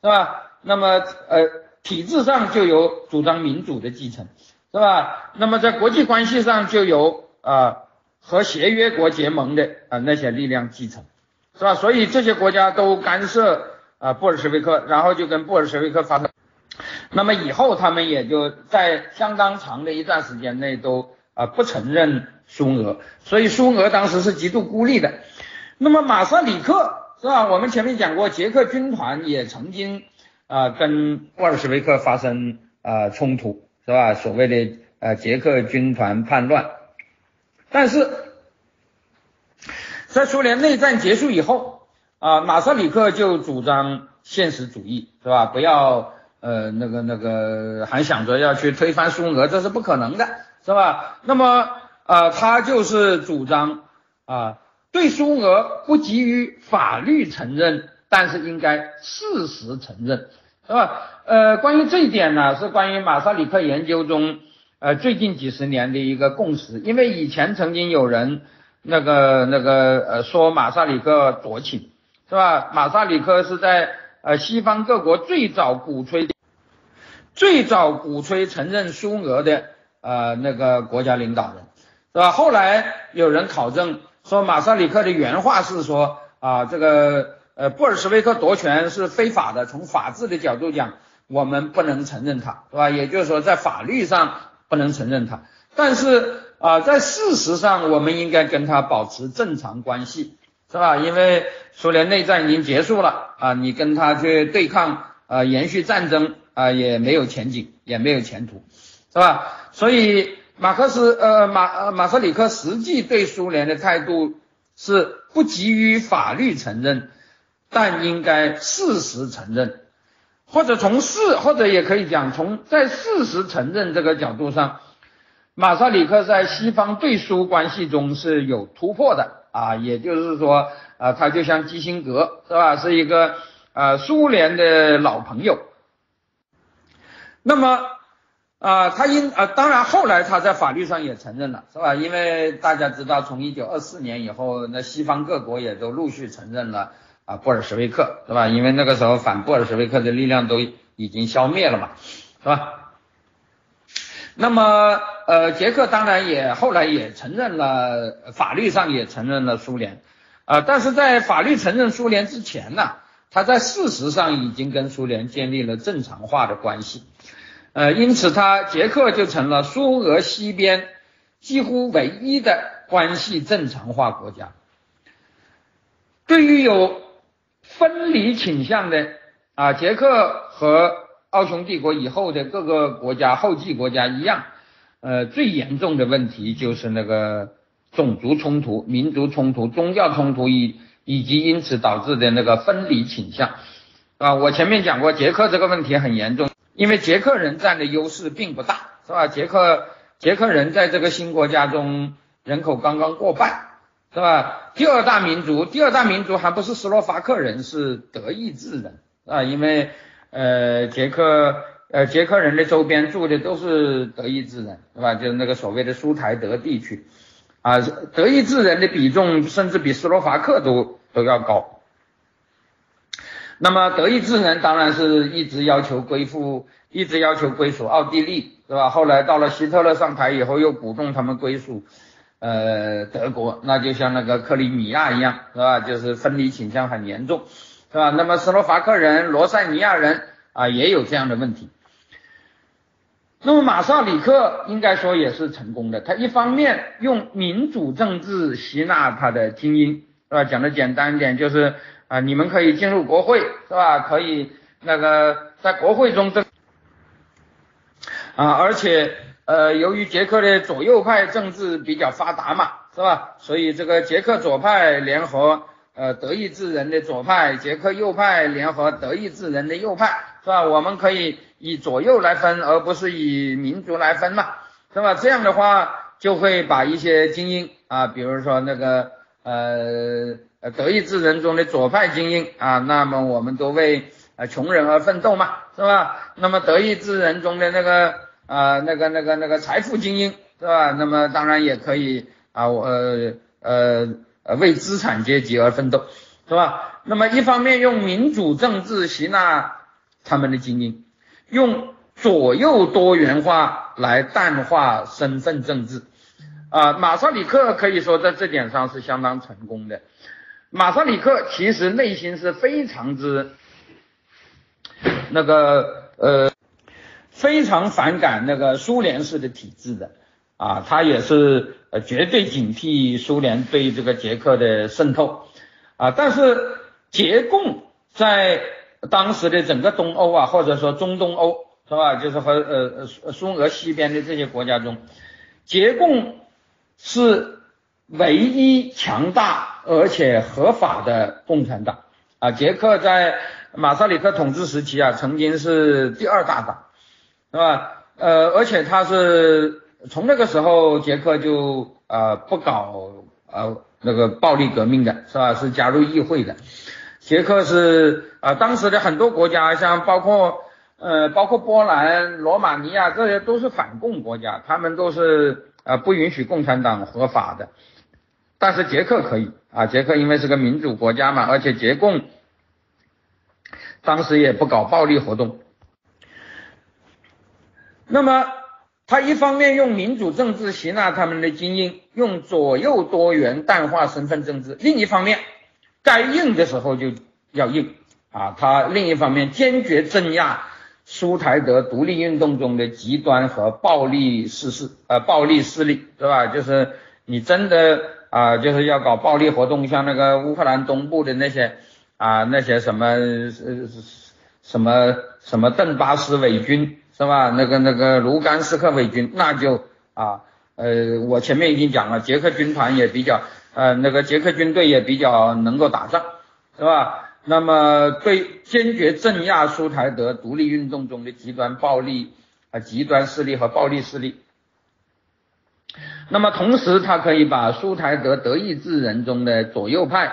是吧？那么呃，体制上就有主张民主的继承，是吧？那么在国际关系上就有啊。和协约国结盟的啊那些力量继承，是吧？所以这些国家都干涉啊布尔什维克，然后就跟布尔什维克发生。那么以后他们也就在相当长的一段时间内都啊不承认苏俄，所以苏俄当时是极度孤立的。那么马萨里克是吧？我们前面讲过，捷克军团也曾经啊跟布尔什维克发生啊冲突，是吧？所谓的呃捷克军团叛乱。但是在苏联内战结束以后啊，马萨里克就主张现实主义，是吧？不要呃那个那个还想着要去推翻苏俄，这是不可能的，是吧？那么啊，他就是主张啊，对苏俄不给予法律承认，但是应该事实承认，是吧？呃，关于这一点呢，是关于马萨里克研究中。呃，最近几十年的一个共识，因为以前曾经有人那个那个呃说马萨里克酌情，是吧？马萨里克是在呃西方各国最早鼓吹最早鼓吹承认苏俄的呃那个国家领导人，是吧？后来有人考证说马萨里克的原话是说啊这个呃布尔什维克夺权是非法的，从法治的角度讲，我们不能承认他，是吧？也就是说在法律上不能承认他，但是啊在事实上我们应该跟他保持正常关系，是吧？因为苏联内战已经结束了啊，你跟他去对抗啊延续战争啊也没有前景，也没有前途，是吧？所以。马克思呃马马萨里克实际对苏联的态度是不急于法律承认，但应该事实承认，或者从事或者也可以讲从在事实承认这个角度上，马萨里克在西方对苏关系中是有突破的啊，也就是说啊他就像基辛格是吧，是一个啊苏联的老朋友，那么。啊，他因啊，当然后来他在法律上也承认了，是吧？因为大家知道，从一九二四年以后，那西方各国也都陆续承认了啊布尔什维克，是吧？因为那个时候反布尔什维克的力量都已经消灭了嘛，是吧？那么呃，捷克当然也后来也承认了，法律上也承认了苏联，啊，但是在法律承认苏联之前呢，他在事实上已经跟苏联建立了正常化的关系。呃，因此他捷克就成了苏俄西边几乎唯一的关系正常化国家。对于有分离倾向的啊，捷克和奥匈帝国以后的各个国家后继国家一样，呃，最严重的问题就是那个种族冲突、民族冲突、宗教冲突以以及因此导致的那个分离倾向啊。我前面讲过，捷克这个问题很严重。因为捷克人占的优势并不大，是吧？捷克捷克人在这个新国家中人口刚刚过半，是吧？第二大民族，第二大民族还不是斯洛伐克人，是德意志人啊。因为呃，捷克呃，捷克人的周边住的都是德意志人，是吧？就是那个所谓的苏台德地区啊，德意志人的比重甚至比斯洛伐克都都要高。那么德意志人当然是一直要求归附，一直要求归属奥地利，是吧？后来到了希特勒上台以后，又鼓动他们归属，呃，德国，那就像那个克里米亚一样，是吧？就是分离倾向很严重，是吧？那么斯洛伐克人、罗塞尼亚人啊，也有这样的问题。那么马萨里克应该说也是成功的，他一方面用民主政治吸纳他的精英，是吧？讲的简单一点就是。啊，你们可以进入国会，是吧？可以那个在国会中争啊，而且呃，由于捷克的左右派政治比较发达嘛，是吧？所以这个捷克左派联合呃德意志人的左派，捷克右派联合德意志人的右派，是吧？我们可以以左右来分，而不是以民族来分嘛，是吧？这样的话就会把一些精英啊，比如说那个呃。呃，德意志人中的左派精英啊，那么我们都为呃穷人而奋斗嘛，是吧？那么德意志人中的那个啊，那个那个那个财富精英，是吧？那么当然也可以啊，我呃呃为资产阶级而奋斗，是吧？那么一方面用民主政治吸纳他们的精英，用左右多元化来淡化身份政治，啊，马萨里克可以说在这点上是相当成功的。马萨里克其实内心是非常之那个呃非常反感那个苏联式的体制的。啊，他也是呃绝对警惕苏联对这个捷克的渗透。啊，但是捷共在当时的整个东欧啊，或者说中东欧是吧，就是和呃呃苏俄西边的这些国家中，捷共是唯一强大。而且合法的共产党啊，捷克在马萨里克统治时期啊，曾经是第二大党，是吧？呃，而且他是从那个时候，捷克就啊不搞啊那个暴力革命的，是吧？是加入议会的。捷克是啊，当时的很多国家，像包括呃包括波兰、罗马尼亚这些都是反共国家，他们都是啊不允许共产党合法的。但是捷克可以啊，捷克因为是个民主国家嘛，而且捷共当时也不搞暴力活动。那么他一方面用民主政治吸纳他们的精英，用左右多元淡化身份政治；另一方面，该硬的时候就要硬啊，他另一方面坚决镇压苏台德独立运动中的极端和暴力势势呃暴力势力，对吧？就是你真的啊，就是要搞暴力活动，像那个乌克兰东部的那些啊那些什么呃什么什么邓巴斯伪军是吧？那个那个卢甘斯克伪军，那就啊呃我前面已经讲了，捷克军团也比较呃那个捷克军队也比较能够打仗，是吧？那么对坚决镇压苏台德独立运动中的极端暴力啊极端势力和暴力势力。那么同时，他可以把苏台德德意志人中的左右派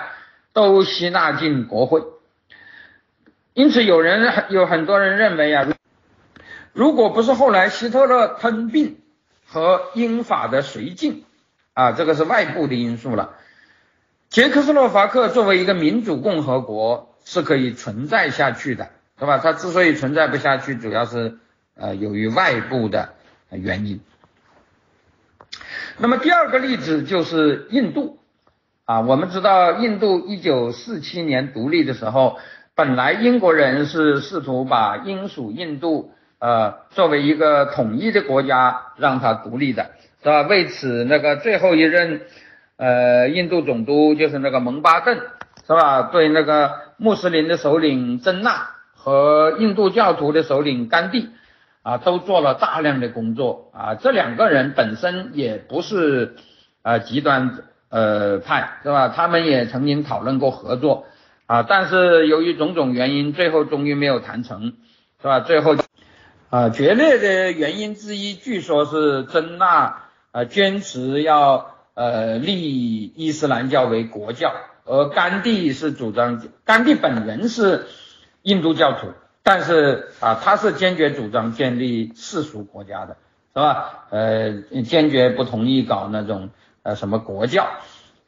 都吸纳进国会。因此，有人有很多人认为啊，如果不是后来希特勒吞并和英法的绥靖啊，这个是外部的因素了。捷克斯洛伐克作为一个民主共和国是可以存在下去的，对吧？它之所以存在不下去，主要是呃由于外部的原因。那么第二个例子就是印度啊，我们知道印度一九四七年独立的时候，本来英国人是试图把英属印度呃作为一个统一的国家让它独立的，是吧？为此，那个最后一任。呃，印度总督就是那个蒙巴顿，是吧？对那个穆斯林的首领真纳和印度教徒的首领甘地，啊，都做了大量的工作啊。这两个人本身也不是呃极端呃派，是吧？他们也曾经讨论过合作啊，但是由于种种原因，最后终于没有谈成，是吧？最后啊，决裂的原因之一，据说是真纳啊坚持要。呃，立伊斯兰教为国教，而甘地是主张，甘地本人是印度教徒，但是啊，他是坚决主张建立世俗国家的，是吧？呃，坚决不同意搞那种呃什么国教，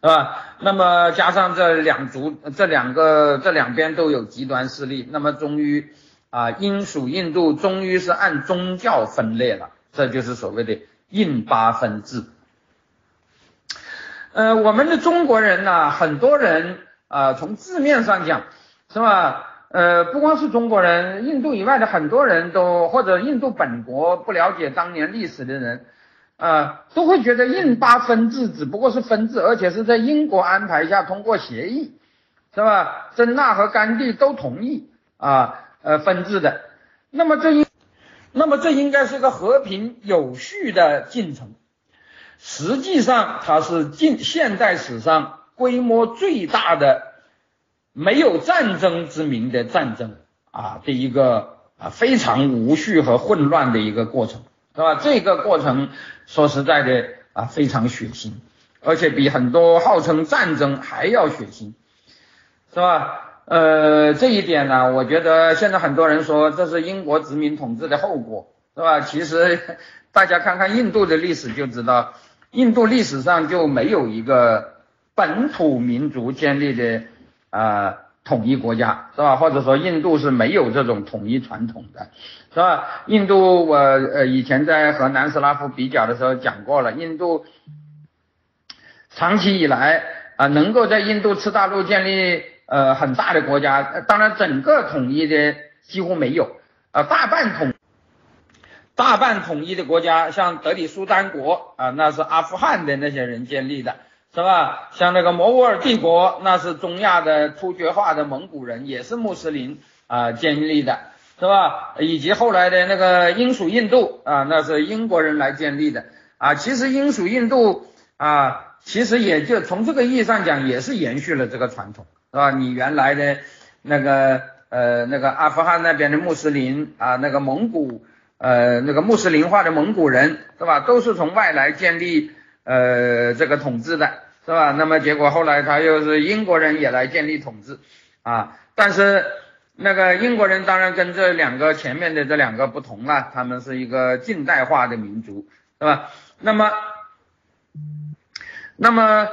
是吧？那么加上这两族，这两个这两边都有极端势力，那么终于啊，英属印度终于是按宗教分裂了，这就是所谓的印巴分治。呃，我们的中国人呢，很多人啊，从字面上讲，是吧？呃，不光是中国人，印度以外的很多人都，或者印度本国不了解当年历史的人，啊，都会觉得印巴分治只不过是分治，而且是在英国安排下通过协议，是吧？真纳和甘地都同意啊，呃，分治的。那么这一，那么这应该是一个和平有序的进程。实际上，它是近现代史上规模最大的没有战争之名的战争啊的一个啊非常无序和混乱的一个过程，是吧？这个过程说实在的啊非常血腥，而且比很多号称战争还要血腥，是吧？呃，这一点呢，我觉得现在很多人说这是英国殖民统治的后果，是吧？其实大家看看印度的历史就知道。印度历史上就没有一个本土民族建立的啊统一国家，是吧？或者说印度是没有这种统一传统的，是吧？印度我呃以前在和南斯拉夫比较的时候讲过了，印度长期以来啊能够在印度次大陆建立呃很大的国家，当然整个统一的几乎没有啊大半统。大半统一的国家，像德里苏丹国啊，那是阿富汗的那些人建立的，是吧？像那个摩沃尔帝国，那是中亚的突厥化的蒙古人，也是穆斯林啊建立的，是吧？以及后来的那个英属印度啊，那是英国人来建立的啊。其实英属印度啊，其实也就从这个意义上讲，也是延续了这个传统，是吧？你原来的那个呃那个阿富汗那边的穆斯林啊，那个蒙古。呃，那个穆斯林化的蒙古人是吧，都是从外来建立呃这个统治的，是吧？那么结果后来他又是英国人也来建立统治啊，但是那个英国人当然跟这两个前面的这两个不同了，他们是一个近代化的民族，是吧？那么，那么，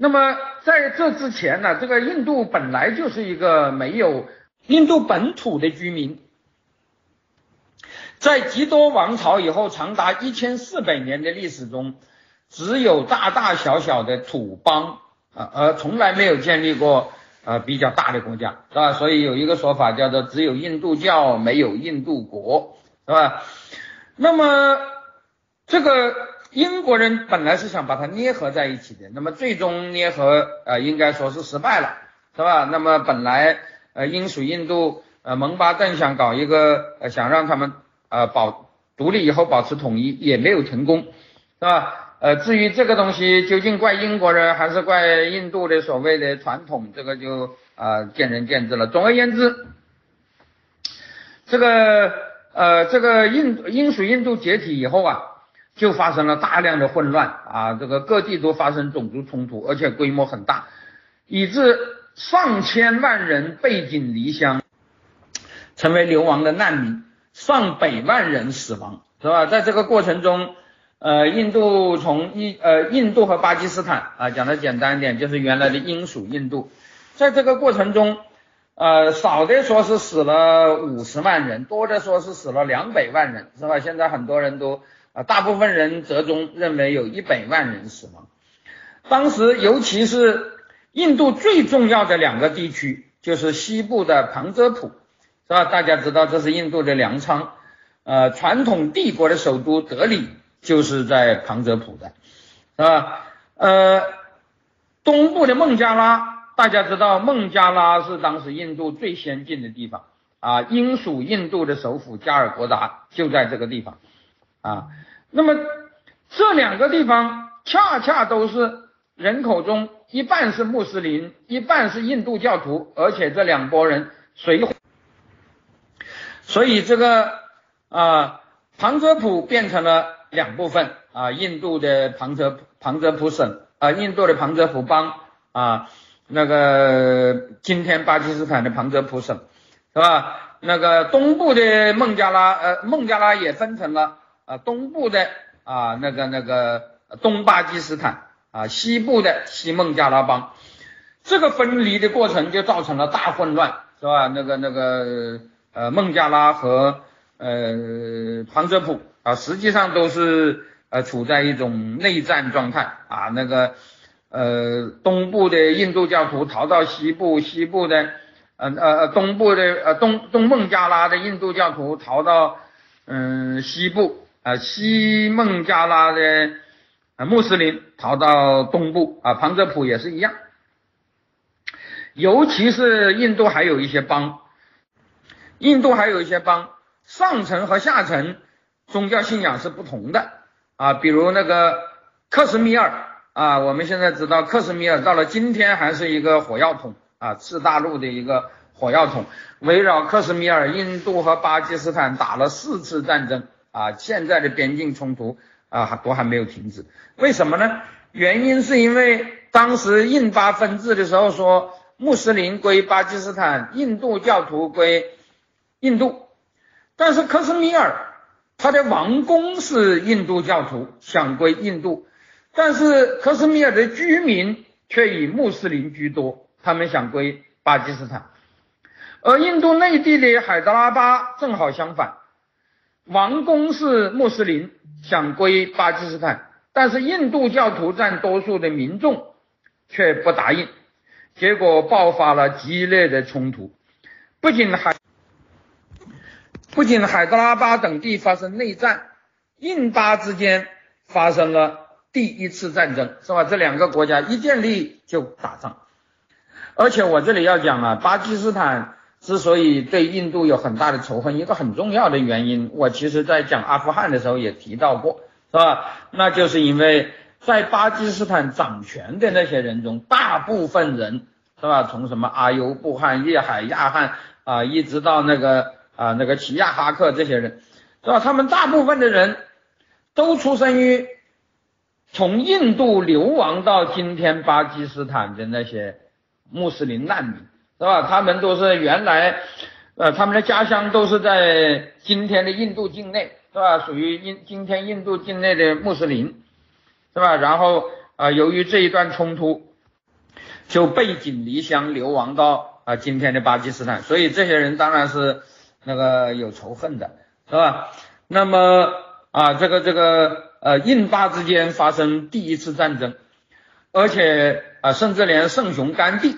那么在这之前呢，这个印度本来就是一个没有。印度本土的居民，在吉多王朝以后长达一千四百年的历史中，只有大大小小的土邦啊，而从来没有建立过呃比较大的国家，是吧？所以有一个说法叫做只有印度教，没有印度国，是吧？那么这个英国人本来是想把它捏合在一起的，那么最终捏合呃应该说是失败了，是吧？那么本来呃英属印度呃蒙巴顿想搞一个呃想让他们呃保独立以后保持统一也没有成功，是吧？呃，至于这个东西究竟怪英国人还是怪印度的所谓的传统，这个就啊见仁见智了。总而言之，这个呃这个印英属印度解体以后啊，就发生了大量的混乱啊，这个各地都发生种族冲突，而且规模很大，以致上千万人背井离乡，成为流亡的难民，上百万人死亡，是吧？在这个过程中。呃，印度从印呃，印度和巴基斯坦啊，讲的简单一点，就是原来的英属印度，在这个过程中，呃，少的说是死了五十万人，多的说是死了两百万人，是吧？现在很多人都啊，大部分人折中认为有一百万人死亡。当时，尤其是印度最重要的两个地区，就是西部的旁遮普，是吧？大家知道这是印度的粮仓，呃，传统帝国的首都德里。就是在旁遮普的，是吧？呃，东部的孟加拉，大家知道孟加拉是当时印度最先进的地方啊，英属印度的首府加尔各答就在这个地方啊。那么这两个地方恰恰都是人口中一半是穆斯林，一半是印度教徒，而且这两拨人随，所以这个啊，旁遮普变成了。两部分啊，印度的旁遮旁遮普省啊，印度的旁遮普邦啊，那个今天巴基斯坦的旁遮普省是吧？那个东部的孟加拉呃，孟加拉也分成了啊，东部的啊那个那个东巴基斯坦啊，西部的西孟加拉邦，这个分离的过程就造成了大混乱是吧？那个那个呃孟加拉和呃旁遮普。啊，实际上都是呃处在一种内战状态啊，那个呃东部的印度教徒逃到西部，西部的呃呃东部的呃东东孟加拉的印度教徒逃到嗯西部啊，西孟加拉的穆斯林逃到东部啊，旁遮普也是一样，尤其是印度还有一些邦，印度还有一些邦，上层和下层。宗教信仰是不同的啊，比如那个克什米尔啊，我们现在知道克什米尔到了今天还是一个火药桶啊，次大陆的一个火药桶，围绕克什米尔，印度和巴基斯坦打了四次战争啊，现在的边境冲突啊都还没有停止，为什么呢？原因是因为当时印巴分治的时候说穆斯林归巴基斯坦，印度教徒归印度，但是克什米尔。他的王公是印度教徒，想归印度，但是克什米尔的居民却以穆斯林居多，他们想归巴基斯坦。而印度内地的海德拉巴正好相反，王公是穆斯林，想归巴基斯坦，但是印度教徒占多数的民众却不答应，结果爆发了激烈的冲突，不仅海。不仅海德拉巴等地发生内战，印巴之间发生了第一次战争，是吧？这两个国家一建立就打仗，而且我这里要讲啊，巴基斯坦之所以对印度有很大的仇恨，一个很重要的原因，我其实在讲阿富汗的时候也提到过，是吧？那就是因为在巴基斯坦掌权的那些人中，大部分人是吧？从什么阿尤布汗、叶海亚汗啊，一直到那个。啊，那个齐亚哈克这些人，是吧？他们大部分的人都出生于从印度流亡到今天巴基斯坦的那些穆斯林难民，是吧？他们都是原来，呃，他们的家乡都是在今天的印度境内，是吧？属于印今天印度境内的穆斯林，是吧？然后啊，由于这一段冲突，就背井离乡流亡到啊今天的巴基斯坦，所以这些人当然是。那个有仇恨的是吧？那么啊，这个这个呃，印巴之间发生第一次战争，而且啊，甚至连圣雄甘地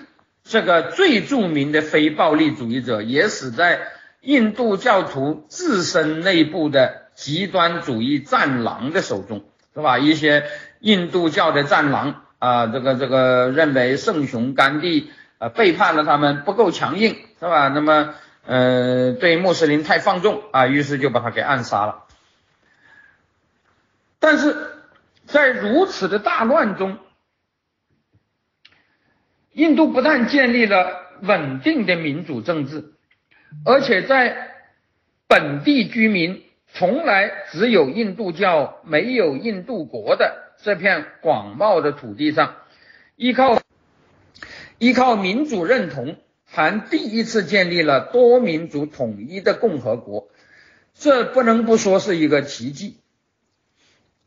这个最著名的非暴力主义者，也死在印度教徒自身内部的极端主义战狼的手中，是吧？一些印度教的战狼啊，这个这个认为圣雄甘地啊背叛了他们，不够强硬，是吧？那么呃，对穆斯林太放纵啊，于是就把他给暗杀了。但是在如此的大乱中，印度不但建立了稳定的民主政治，而且在本地居民从来只有印度教没有印度国的这片广袤的土地上，依靠依靠民主认同，还第一次建立了多民族统一的共和国，这不能不说是一个奇迹。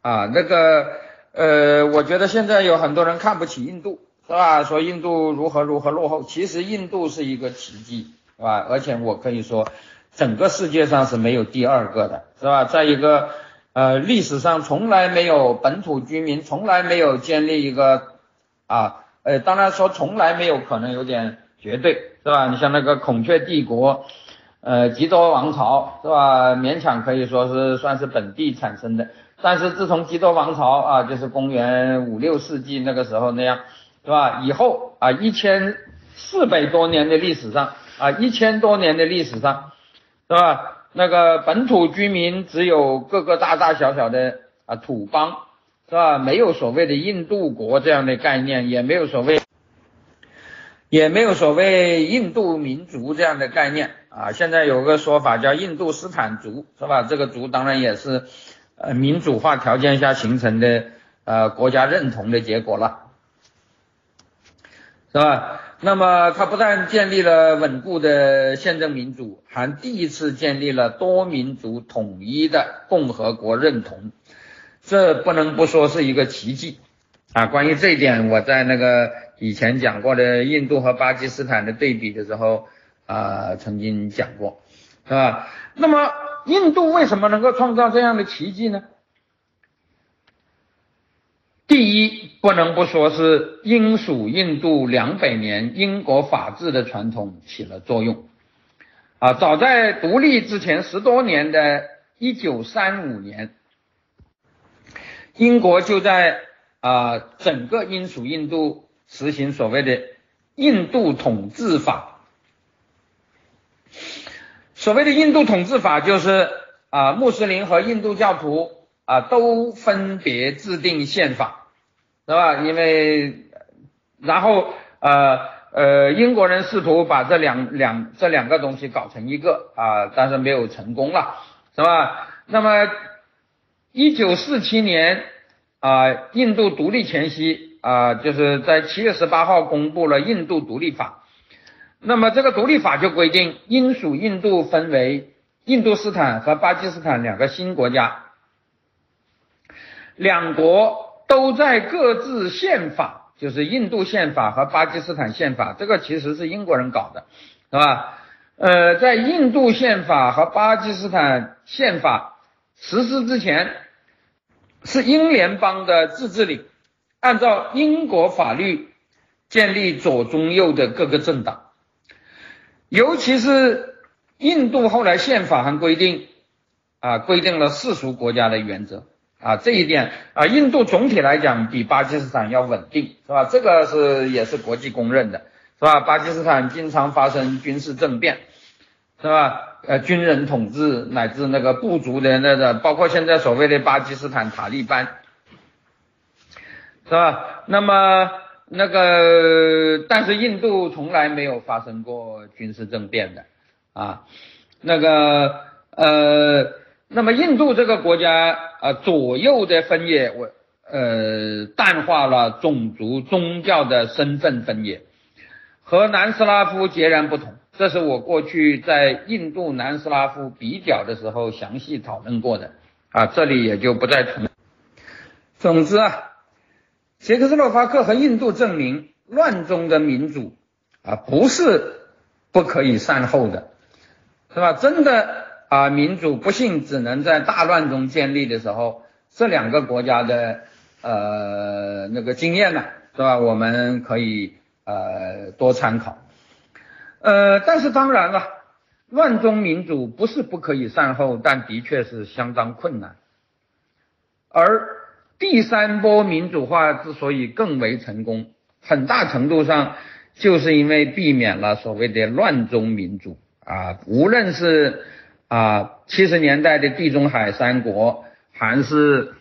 啊，那个，呃，我觉得现在有很多人看不起印度，是吧？说印度如何如何落后，其实印度是一个奇迹，是吧？而且我可以说，整个世界上是没有第二个的，是吧？在一个呃历史上从来没有本土居民，从来没有建立一个啊，呃，当然说从来没有可能有点绝对，是吧？你像那个孔雀帝国，呃，吉多王朝，是吧？勉强可以说是算是本地产生的。但是自从基多王朝啊，就是公元五六世纪那个时候那样，是吧？以后啊，一千四百多年的历史上啊，一千多年的历史上，是吧？那个本土居民只有各个大大小小的啊土邦，是吧？没有所谓的印度国这样的概念，也没有所谓，也没有所谓印度民族这样的概念啊。现在有个说法叫印度斯坦族，是吧？这个族当然也是。呃，民主化条件下形成的呃国家认同的结果了，是吧？那么它不但建立了稳固的宪政民主，还第一次建立了多民族统一的共和国认同，这不能不说是一个奇迹啊！关于这一点，我在那个以前讲过的印度和巴基斯坦的对比的时候啊，曾经讲过，是吧？那么。印度为什么能够创造这样的奇迹呢？第一，不能不说是英属印度两百年英国法治的传统起了作用。啊，早在独立之前十多年的1935年，英国就在啊整个英属印度实行所谓的印度统治法。所谓的印度统治法就是啊，穆斯林和印度教徒啊都分别制定宪法，是吧？因为然后呃呃，英国人试图把这两两这两个东西搞成一个啊，但是没有成功了，是吧？那么一九四七年啊，印度独立前夕啊，就是在七月十八号公布了印度独立法。那么这个独立法就规定，英属印度分为印度斯坦和巴基斯坦两个新国家，两国都在各自宪法，就是印度宪法和巴基斯坦宪法，这个其实是英国人搞的，是吧？呃，在印度宪法和巴基斯坦宪法实施之前，是英联邦的自治领，按照英国法律建立左中右的各个政党。尤其是印度后来宪法还规定啊，规定了世俗国家的原则啊，这一点啊，印度总体来讲比巴基斯坦要稳定，是吧？这个是也是国际公认的，是吧？巴基斯坦经常发生军事政变，是吧？呃，军人统治乃至那个部族的那个，包括现在所谓的巴基斯坦塔利班，是吧？那么。那个，但是印度从来没有发生过军事政变的啊。那个呃，那么印度这个国家啊，左右的分野，我呃淡化了种族宗教的身份分野，和南斯拉夫截然不同。这是我过去在印度南斯拉夫比较的时候详细讨论过的啊，这里也就不再重。总之啊。捷克斯洛伐克和印度证明，乱中的民主啊，不是不可以善后的，是吧？真的啊，民主不幸只能在大乱中建立的时候，这两个国家的呃那个经验呢是吧？我们可以呃多参考。呃，但是当然了，乱中民主不是不可以善后，但的确是相当困难。而第三波民主化之所以更为成功，很大程度上就是因为避免了所谓的乱中民主啊，无论是啊七十年代的地中海三国，还是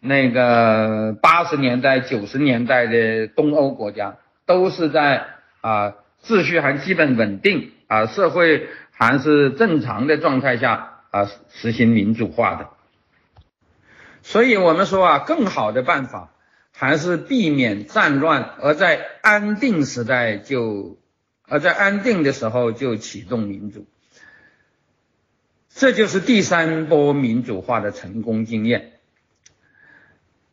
那个八十年代、九十年代的东欧国家，都是在啊。秩序还基本稳定啊，社会还是正常的状态下啊，实行民主化的。所以我们说啊，更好的办法还是避免战乱，而在安定时代就，而在安定的时候就启动民主。这就是第三波民主化的成功经验。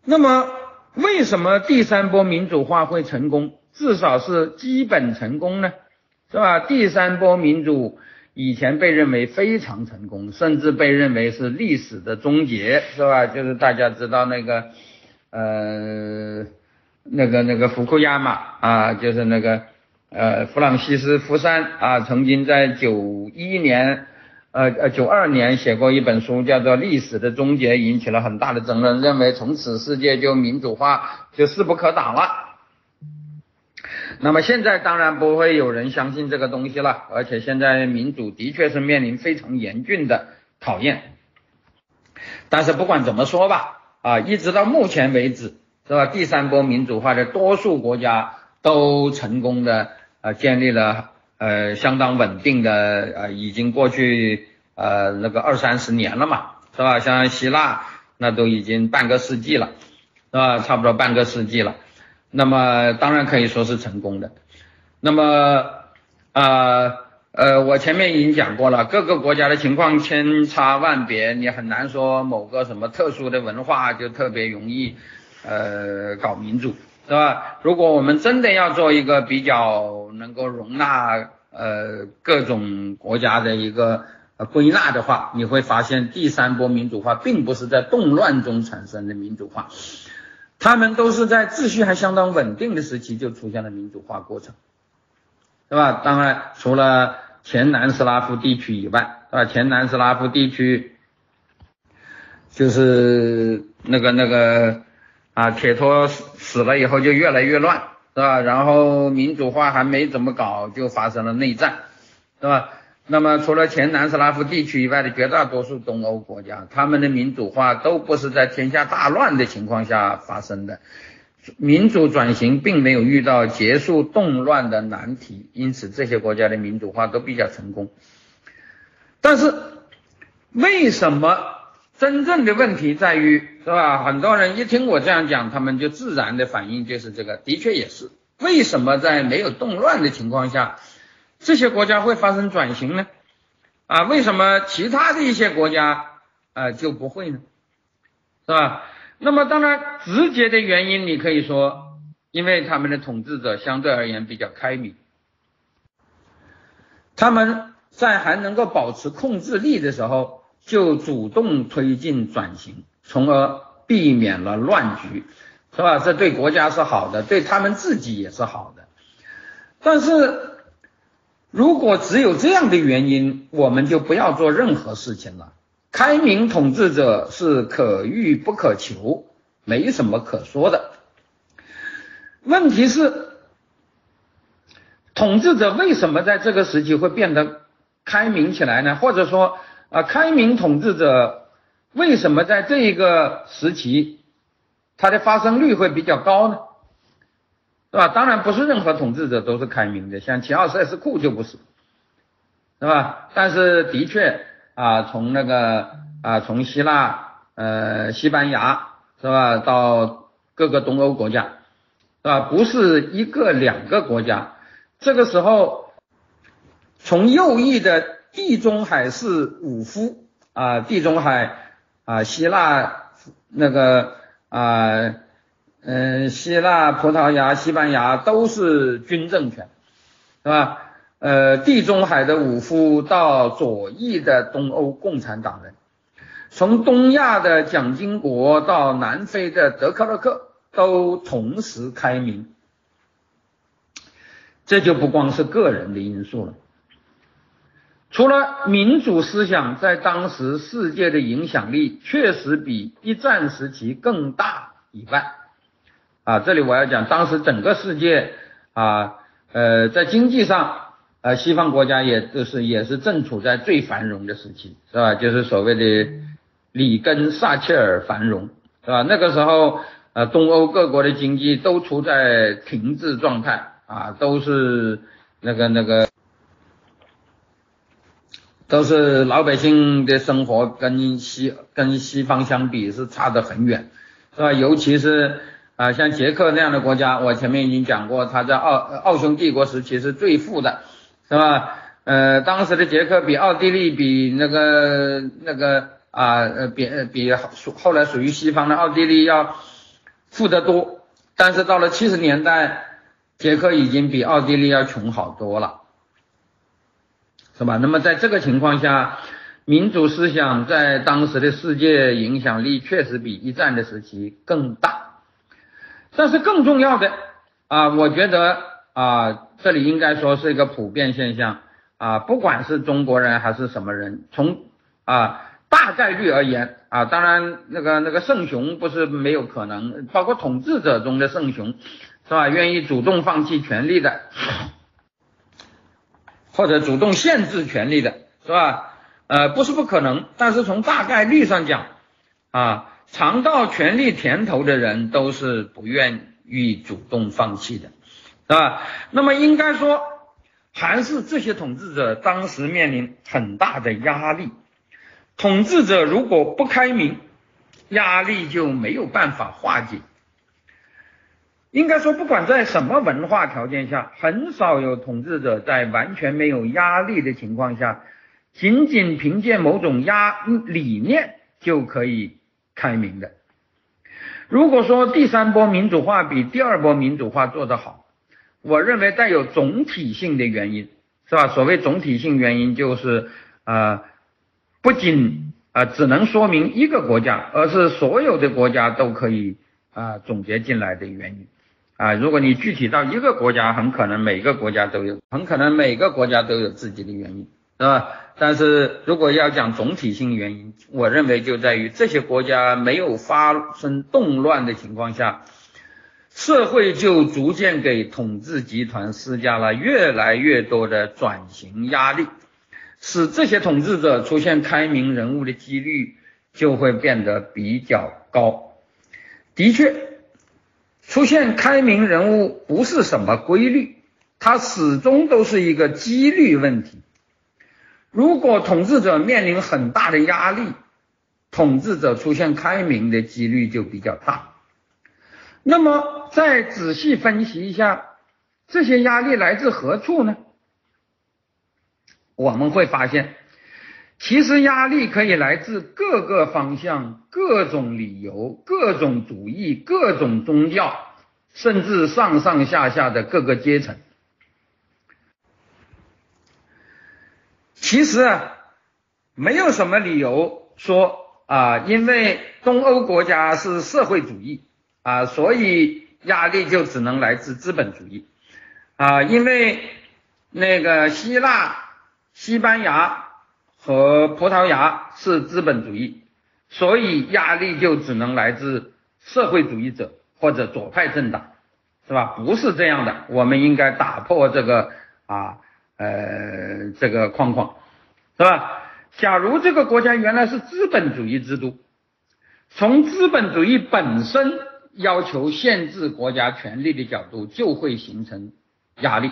那么，为什么第三波民主化会成功？至少是基本成功呢，是吧？第三波民主以前被认为非常成功，甚至被认为是历史的终结，是吧？就是大家知道那个，呃，那个那个福库亚马啊，就是那个呃弗朗西斯福山啊，曾经在九一年，呃呃九二年写过一本书，叫做《历史的终结》，引起了很大的争论，认为从此世界就民主化就势不可挡了。那么现在当然不会有人相信这个东西了，而且现在民主的确是面临非常严峻的考验。但是不管怎么说吧，啊，一直到目前为止，是吧？第三波民主化的多数国家都成功的呃建立了呃相当稳定的呃已经过去呃那个二三十年了嘛，是吧？像希腊那都已经半个世纪了，是吧？差不多半个世纪了。那么当然可以说是成功的。那么，呃呃，我前面已经讲过了，各个国家的情况千差万别，你很难说某个什么特殊的文化就特别容易呃搞民主，是吧？如果我们真的要做一个比较能够容纳呃各种国家的一个归纳的话，你会发现第三波民主化并不是在动乱中产生的民主化。他们都是在秩序还相当稳定的时期就出现了民主化过程，对吧？当然，除了前南斯拉夫地区以外，是吧？前南斯拉夫地区就是那个那个啊，铁托死死了以后就越来越乱，是吧？然后民主化还没怎么搞，就发生了内战，是吧？那么，除了前南斯拉夫地区以外的绝大多数东欧国家，他们的民主化都不是在天下大乱的情况下发生的，民主转型并没有遇到结束动乱的难题，因此这些国家的民主化都比较成功。但是，为什么真正的问题在于，是吧？很多人一听我这样讲，他们就自然的反应就是这个，的确也是。为什么在没有动乱的情况下？这些国家会发生转型呢？啊，为什么其他的一些国家啊就不会呢？是吧？那么当然，直接的原因你可以说，因为他们的统治者相对而言比较开明，他们在还能够保持控制力的时候，就主动推进转型，从而避免了乱局，是吧？这对国家是好的，对他们自己也是好的，但是。如果只有这样的原因，我们就不要做任何事情了。开明统治者是可遇不可求，没什么可说的。问题是，统治者为什么在这个时期会变得开明起来呢？或者说，啊，开明统治者为什么在这一个时期，它的发生率会比较高呢？是吧？当然不是任何统治者都是开明的，像齐奥塞斯库就不是，是吧？但是的确啊，从那个啊，从希腊、呃，西班牙是吧，到各个东欧国家，是吧？不是一个两个国家，这个时候从右翼的地中海式武夫啊，地中海啊，希腊那个啊。嗯，希腊、葡萄牙、西班牙都是军政权，是吧？呃，地中海的武夫到左翼的东欧共产党人，从东亚的蒋经国到南非的德克勒克，都同时开明，这就不光是个人的因素了。除了民主思想在当时世界的影响力确实比一战时期更大以外，啊，这里我要讲，当时整个世界啊，呃，在经济上，呃，西方国家也都是也是正处在最繁荣的时期，是吧？就是所谓的里根撒切尔繁荣，是吧？那个时候，呃，东欧各国的经济都处在停滞状态，啊，都是那个那个。都是老百姓的生活跟西跟西方相比是差得很远，是吧？尤其是啊像捷克那样的国家，我前面已经讲过，他在奥奥匈帝国时期是最富的，是吧？呃，当时的捷克比奥地利比那个那个啊呃比比属后来属于西方的奥地利要富得多，但是到了七十年代，捷克已经比奥地利要穷好多了。是吧？那么在这个情况下，民主思想在当时的世界影响力确实比一战的时期更大。但是更重要的啊，我觉得啊，这里应该说是一个普遍现象啊，不管是中国人还是什么人，从啊大概率而言啊，当然那个那个圣雄不是没有可能，包括统治者中的圣雄，是吧？愿意主动放弃权力的。或者主动限制权利的是吧？呃，不是不可能，但是从大概率上讲，啊，尝到权力甜头的人都是不愿意主动放弃的，是吧？那么应该说，还是这些统治者当时面临很大的压力。统治者如果不开明，压力就没有办法化解。应该说，不管在什么文化条件下，很少有统治者在完全没有压力的情况下，仅仅凭借某种压理念就可以开明的。如果说第三波民主化比第二波民主化做得好，我认为带有总体性的原因，是吧？所谓总体性原因，就是啊，不仅啊只能说明一个国家，而是所有的国家都可以啊总结进来的原因。啊，如果你具体到一个国家，很可能每个国家都有，很可能每个国家都有自己的原因，是吧？但是如果要讲总体性原因，我认为就在于这些国家没有发生动乱的情况下，社会就逐渐给统治集团施加了越来越多的转型压力，使这些统治者出现开明人物的几率就会变得比较高。的确。出现开明人物不是什么规律，它始终都是一个几率问题。如果统治者面临很大的压力，统治者出现开明的几率就比较大。那么，再仔细分析一下，这些压力来自何处呢？我们会发现。其实压力可以来自各个方向、各种理由、各种主义、各种宗教，甚至上上下下的各个阶层。其实啊，没有什么理由说啊，因为东欧国家是社会主义啊，所以压力就只能来自资本主义啊，因为那个希腊、西班牙。和葡萄牙是资本主义，所以压力就只能来自社会主义者或者左派政党，是吧？不是这样的，我们应该打破这个啊呃这个框框，是吧？假如这个国家原来是资本主义制度，从资本主义本身要求限制国家权力的角度，就会形成压力。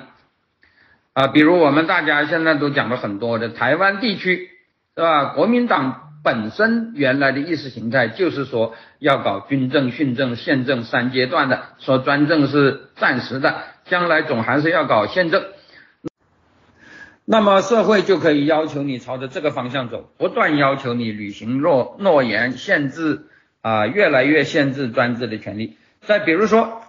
啊，比如我们大家现在都讲了很多的台湾地区，是吧？国民党本身原来的意识形态就是说要搞军政、训政、宪政三阶段的，说专政是暂时的，将来总还是要搞宪政。那么社会就可以要求你朝着这个方向走，不断要求你履行诺诺言，限制啊，越来越限制专制的权利。再比如说，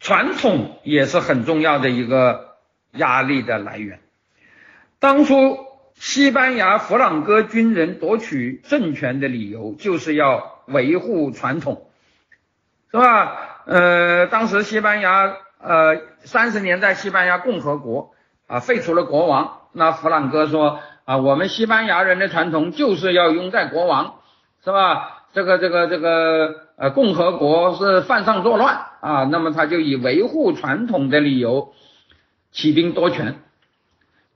传统也是很重要的一个。压力的来源。当初西班牙弗朗哥军人夺取政权的理由就是要维护传统，是吧？呃，当时西班牙呃，三十年代西班牙共和国啊废除了国王，那弗朗哥说啊，我们西班牙人的传统就是要拥戴国王，是吧？这个这个这个呃，共和国是犯上作乱啊，那么他就以维护传统的理由起兵夺权，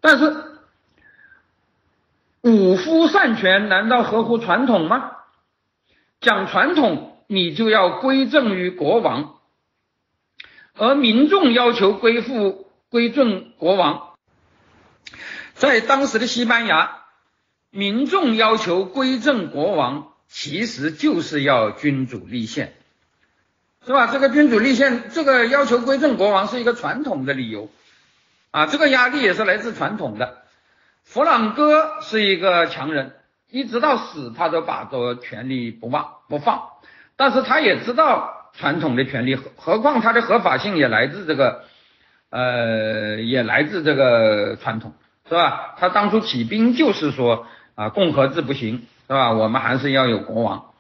但是武夫擅权难道合乎传统吗？讲传统，你就要归正于国王，而民众要求归附归正国王，在当时的西班牙，民众要求归正国王。其实就是要君主立宪，是吧？这个君主立宪，这个要求归正国王是一个传统的理由啊，这个压力也是来自传统的。弗朗哥是一个强人，一直到死他都把着权力不忘不放，但是他也知道传统的权利，何何况他的合法性也来自这个，呃，也来自这个传统，是吧？他当初起兵就是说啊，共和制不行。是吧？我们还是要有国王，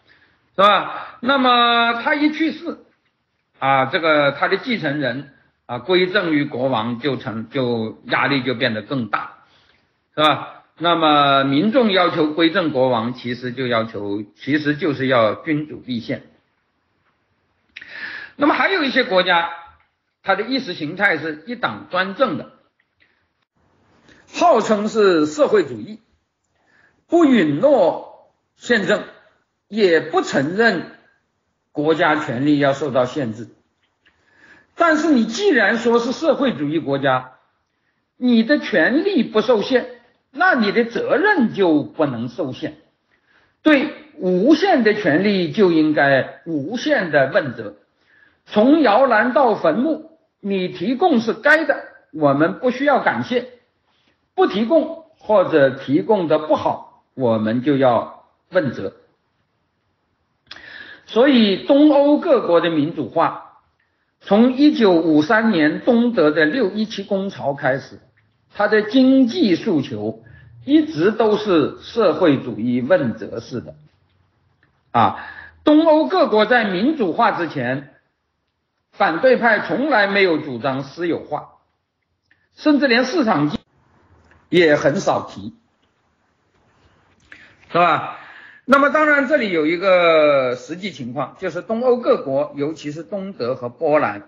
是吧？那么他一去世，啊，这个他的继承人啊归政于国王，就成就压力就变得更大，是吧？那么民众要求归政国王，其实就要求，其实就是要君主立宪。那么还有一些国家，它的意识形态是一党专政的，号称是社会主义，不允诺。宪政也不承认国家权力要受到限制，但是你既然说是社会主义国家，你的权利不受限，那你的责任就不能受限。对无限的权利就应该无限的问责。从摇篮到坟墓，你提供是该的，我们不需要感谢；不提供或者提供的不好，我们就要。问责，所以东欧各国的民主化，从一九五三年东德的六一七工潮开始，它的经济诉求一直都是社会主义问责式的。啊，东欧各国在民主化之前，反对派从来没有主张私有化，甚至连市场经也很少提，是吧？那么当然，这里有一个实际情况，就是东欧各国，尤其是东德和波兰，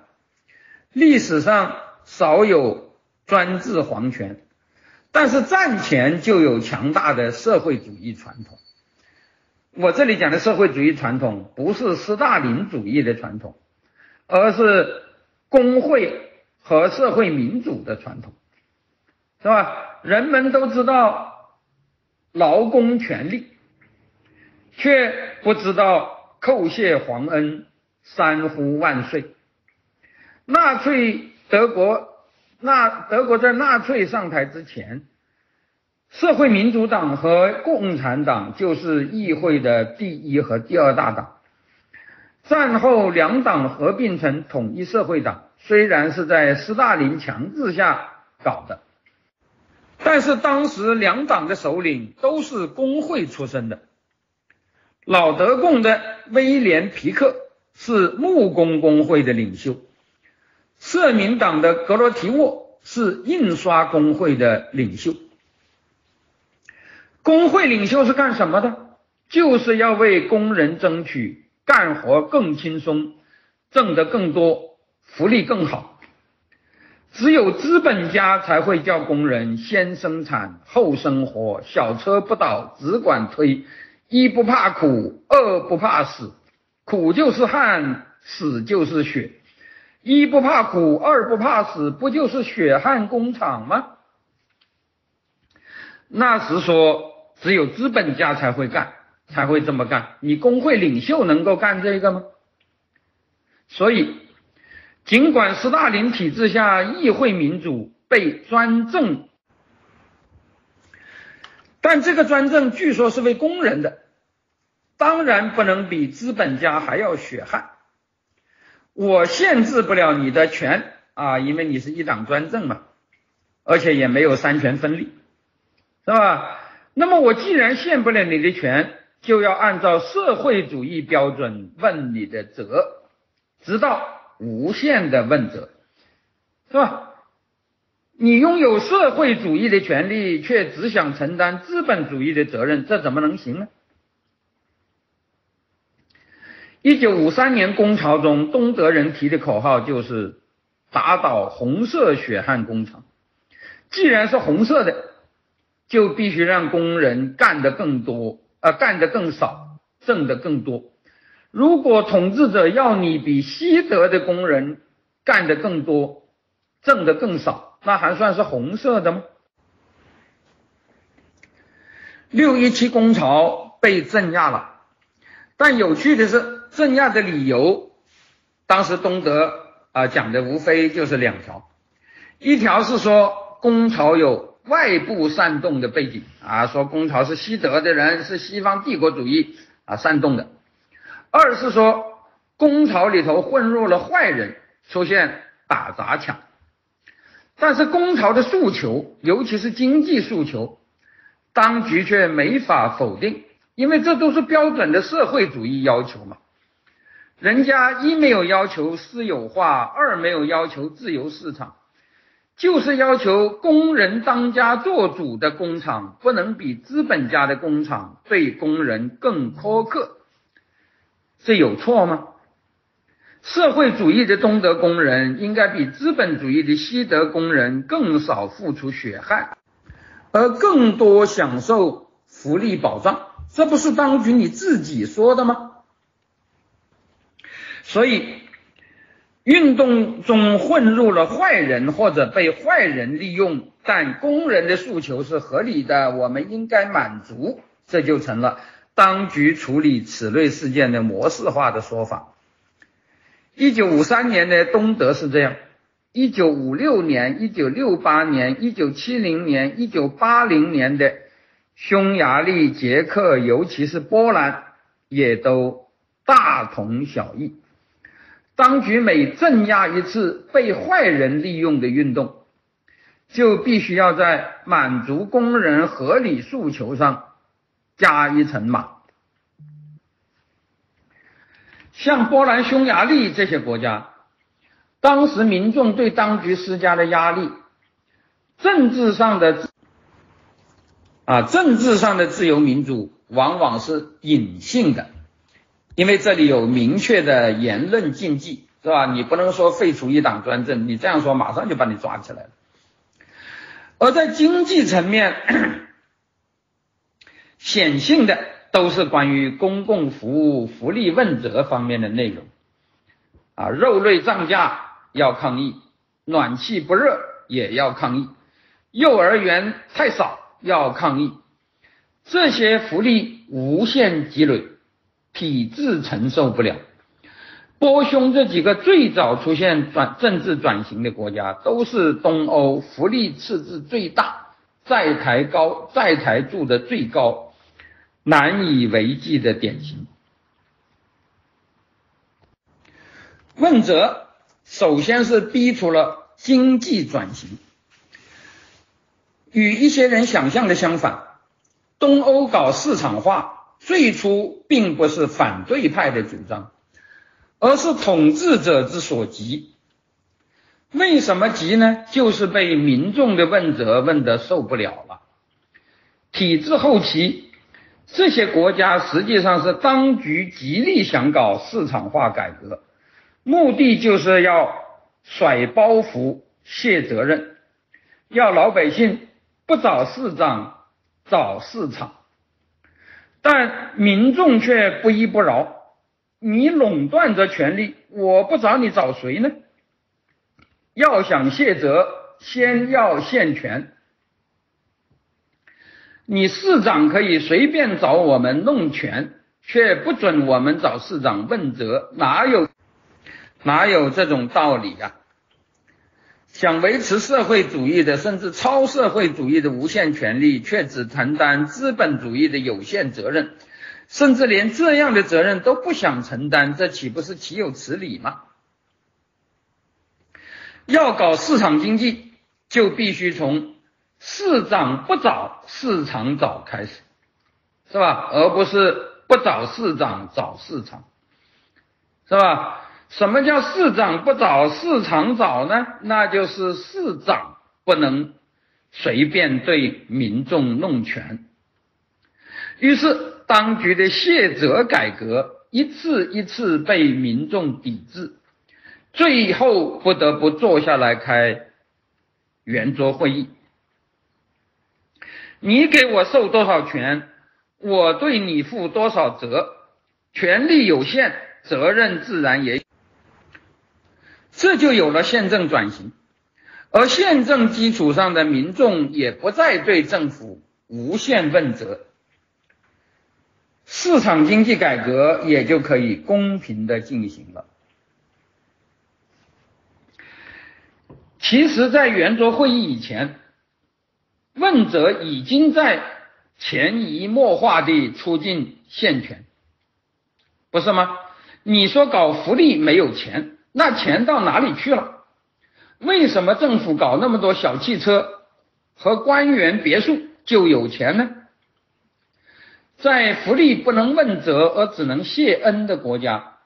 历史上少有专制皇权，但是战前就有强大的社会主义传统。我这里讲的社会主义传统，不是斯大林主义的传统，而是工会和社会民主的传统，是吧？人们都知道劳工权利。却不知道叩谢皇恩，三呼万岁。纳粹德国，纳德国在纳粹上台之前，社会民主党和共产党就是议会的第一和第二大党。战后两党合并成统一社会党，虽然是在斯大林强制下搞的，但是当时两党的首领都是工会出身的。老德共的威廉·皮克是木工工会的领袖，社民党的格罗提沃是印刷工会的领袖。工会领袖是干什么的？就是要为工人争取干活更轻松，挣得更多，福利更好。只有资本家才会叫工人先生产后生活，小车不倒只管推。一不怕苦，二不怕死，苦就是汗，死就是血。一不怕苦，二不怕死，不就是血汗工厂吗？那时说只有资本家才会干，才会这么干。你工会领袖能够干这个吗？所以，尽管斯大林体制下议会民主被专政。但这个专政据说是为工人的，当然不能比资本家还要血汗。我限制不了你的权啊，因为你是一党专政嘛，而且也没有三权分立，是吧？那么我既然限不了你的权，就要按照社会主义标准问你的责，直到无限的问责。是吧？你拥有社会主义的权利，却只想承担资本主义的责任，这怎么能行呢？一九五三年工潮中，东德人提的口号就是打倒红色血汗工厂。既然是红色的，就必须让工人干得更多，呃，干得更少，挣得更多。如果统治者要你比西德的工人干得更多，挣得更少，那还算是红色的吗？六一七工潮被镇压了，但有趣的是，镇压的理由，当时东德啊讲的无非就是两条，一条是说工潮有外部煽动的背景啊，说工潮是西德的人，是西方帝国主义啊煽动的。二是说，工潮里头混入了坏人，出现打砸抢，但是工潮的诉求，尤其是经济诉求，当局却没法否定，因为这都是标准的社会主义要求嘛。人家一没有要求私有化，二没有要求自由市场，就是要求工人当家做主的工厂不能比资本家的工厂对工人更苛刻。这有错吗？社会主义的东德工人应该比资本主义的西德工人更少付出血汗，而更多享受福利保障，这不是当局你自己说的吗？所以，运动中混入了坏人或者被坏人利用，但工人的诉求是合理的，我们应该满足，这就成了。当局处理此类事件的模式化的说法。一九五三年的东德是这样，一九五六年、一九六八年、一九七零年、一九八零年的匈牙利、捷克，尤其是波兰，也都大同小异。当局每镇压一次被坏人利用的运动，就必须要在满足工人合理诉求上。加一层码，像波兰、匈牙利这些国家，当时民众对当局施加的压力，政治上的啊，政治上的自由民主往往是隐性的，因为这里有明确的言论禁忌，是吧？你不能说废除一党专政，你这样说马上就把你抓起来了。而在经济层面。显性的都是关于公共服务福利问责方面的内容，啊，肉类涨价要抗议，暖气不热也要抗议，幼儿园太少要抗议，这些福利无限积累，体制承受不了。波匈这几个最早出现转政治转型的国家，都是东欧福利赤字最大、债台高债台住的最高。难以为继的典型。问责首先是逼出了经济转型，与一些人想象的相反，东欧搞市场化最初并不是反对派的主张，而是统治者之所急。为什么急呢？就是被民众的问责问得受不了了，体制后期。这些国家实际上是当局极力想搞市场化改革，目的就是要甩包袱、卸责任，要老百姓不找市长找市场，但民众却不依不饶。你垄断着权力，我不找你找谁呢？要想卸责，先要限权。你市长可以随便找我们弄权，却不准我们找市长问责，哪有哪有这种道理呀？想维持社会主义的甚至超社会主义的无限权利，却只承担资本主义的有限责任，甚至连这样的责任都不想承担，这岂不是岂有此理吗？要搞市场经济，就必须从。市长不找市场找开始，是吧？而不是不找市长找市场，是吧？什么叫市长不找市场找呢？那就是市长不能随便对民众弄权。于是，当局的卸责改革一次一次被民众抵制，最后不得不坐下来开圆桌会议。你给我授多少权，我对你负多少责，权力有限，责任自然也。这就有了宪政转型，而宪政基础上的民众也不再对政府无限问责，市场经济改革也就可以公平的进行了。其实，在圆桌会议以前，问责已经在潜移默化地促进宪权，不是吗？你说搞福利没有钱？那钱到哪里去了？为什么政府搞那么多小汽车和官员别墅就有钱呢？在福利不能问责而只能谢恩的国家，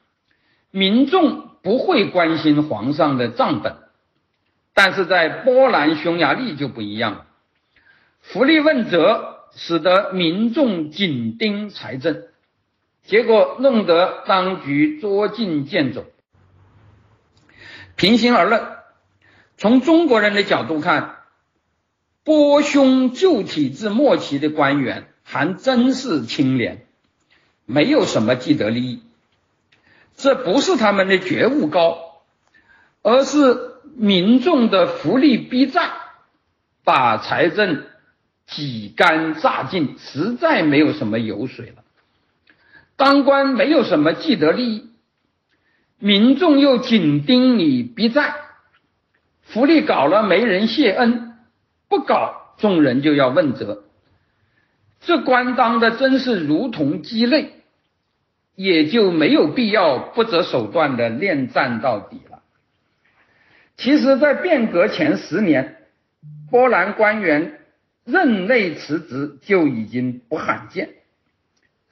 民众不会关心皇上的账本，但是在波兰、匈牙利就不一样了，福利问责使得民众紧盯财政，结果弄得当局捉襟见肘。平心而论，从中国人的角度看，波匈旧体制末期的官员还真是清廉，没有什么既得利益。这不是他们的觉悟高，而是民众的福利逼债，把财政挤干榨尽，实在没有什么油水了。当官没有什么既得利益。民众又紧盯你逼债，福利搞了没人谢恩，不搞众人就要问责，这官当的真是如同鸡肋，也就没有必要不择手段的恋战到底了。其实，在变革前十年，波兰官员任内辞职就已经不罕见，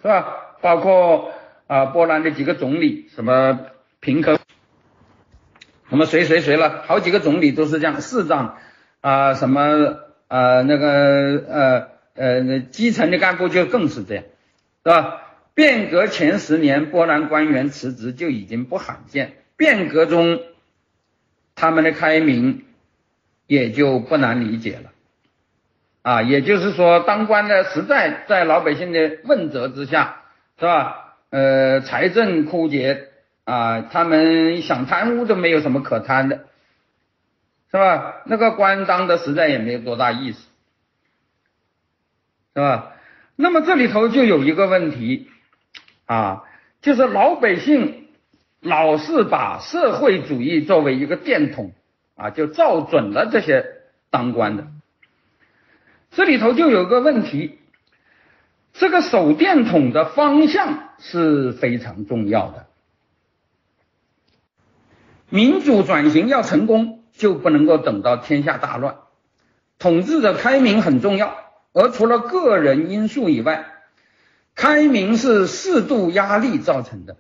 是吧？包括啊，波兰的几个总理，什么？平克，什么谁谁谁了？好几个总理都是这样，市长啊，什么啊，那个呃呃，基层的干部就更是这样，是吧？变革前十年，波兰官员辞职就已经不罕见，变革中他们的开明也就不难理解了，啊，也就是说，当官的实在在老百姓的问责之下，是吧？呃，财政枯竭。啊，他们想贪污都没有什么可贪的，是吧？那个官当的实在也没有多大意思，是吧？那么这里头就有一个问题啊，就是老百姓老是把社会主义作为一个电筒啊，就照准了这些当官的。这里头就有个问题，这个手电筒的方向是非常重要的。民主转型要成功，就不能够等到天下大乱。统治者开明很重要，而除了个人因素以外，开明是适度压力造成的，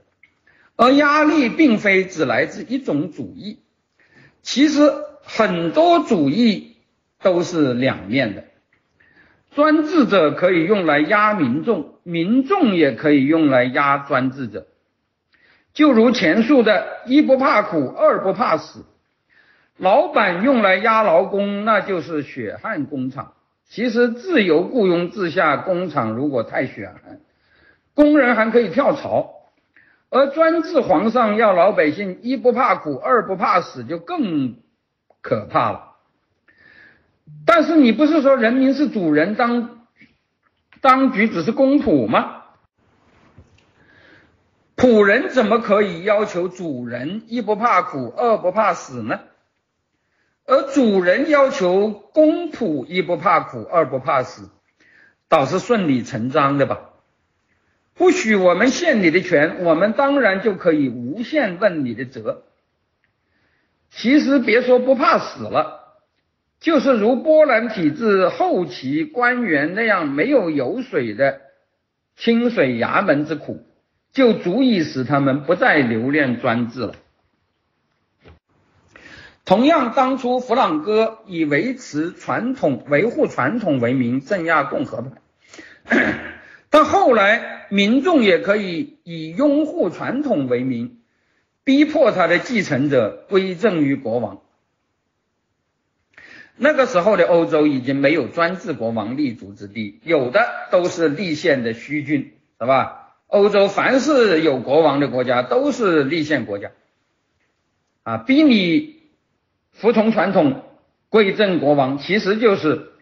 而压力并非只来自一种主义，其实很多主义都是两面的。专制者可以用来压民众，民众也可以用来压专制者。就如前述的，一不怕苦，二不怕死。老板用来压劳工，那就是血汗工厂。其实自由雇佣制下，工厂如果太血汗，工人还可以跳槽。而专制皇上要老百姓一不怕苦，二不怕死，就更可怕了。但是你不是说人民是主人，当当局只是公仆吗？仆人怎么可以要求主人一不怕苦，二不怕死呢？而主人要求公仆一不怕苦，二不怕死，倒是顺理成章的吧？不许我们限你的权，我们当然就可以无限问你的责。其实别说不怕死了，就是如波兰体制后期官员那样没有油水的清水衙门之苦。就足以使他们不再留恋专制了。同样，当初弗朗哥以维持传统、维护传统为名镇压共和派，但后来民众也可以以拥护传统为名，逼迫他的继承者归政于国王。那个时候的欧洲已经没有专制国王立足之地，有的都是立宪的虚君，是吧？欧洲凡是有国王的国家都是立宪国家，啊，逼你。服从传统，归正国王，其实就是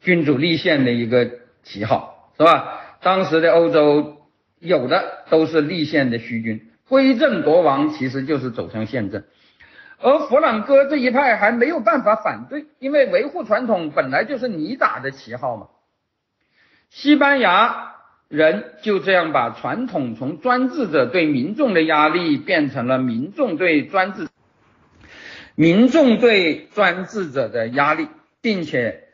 君主立宪的一个旗号，是吧？当时的欧洲有的都是立宪的虚君，归正国王其实就是走向宪政。而弗朗哥这一派还没有办法反对，因为维护传统本来就是你打的旗号嘛。西班牙人就这样把传统从专制者对民众的压力变成了民众对专制。民众对专制者的压力，并且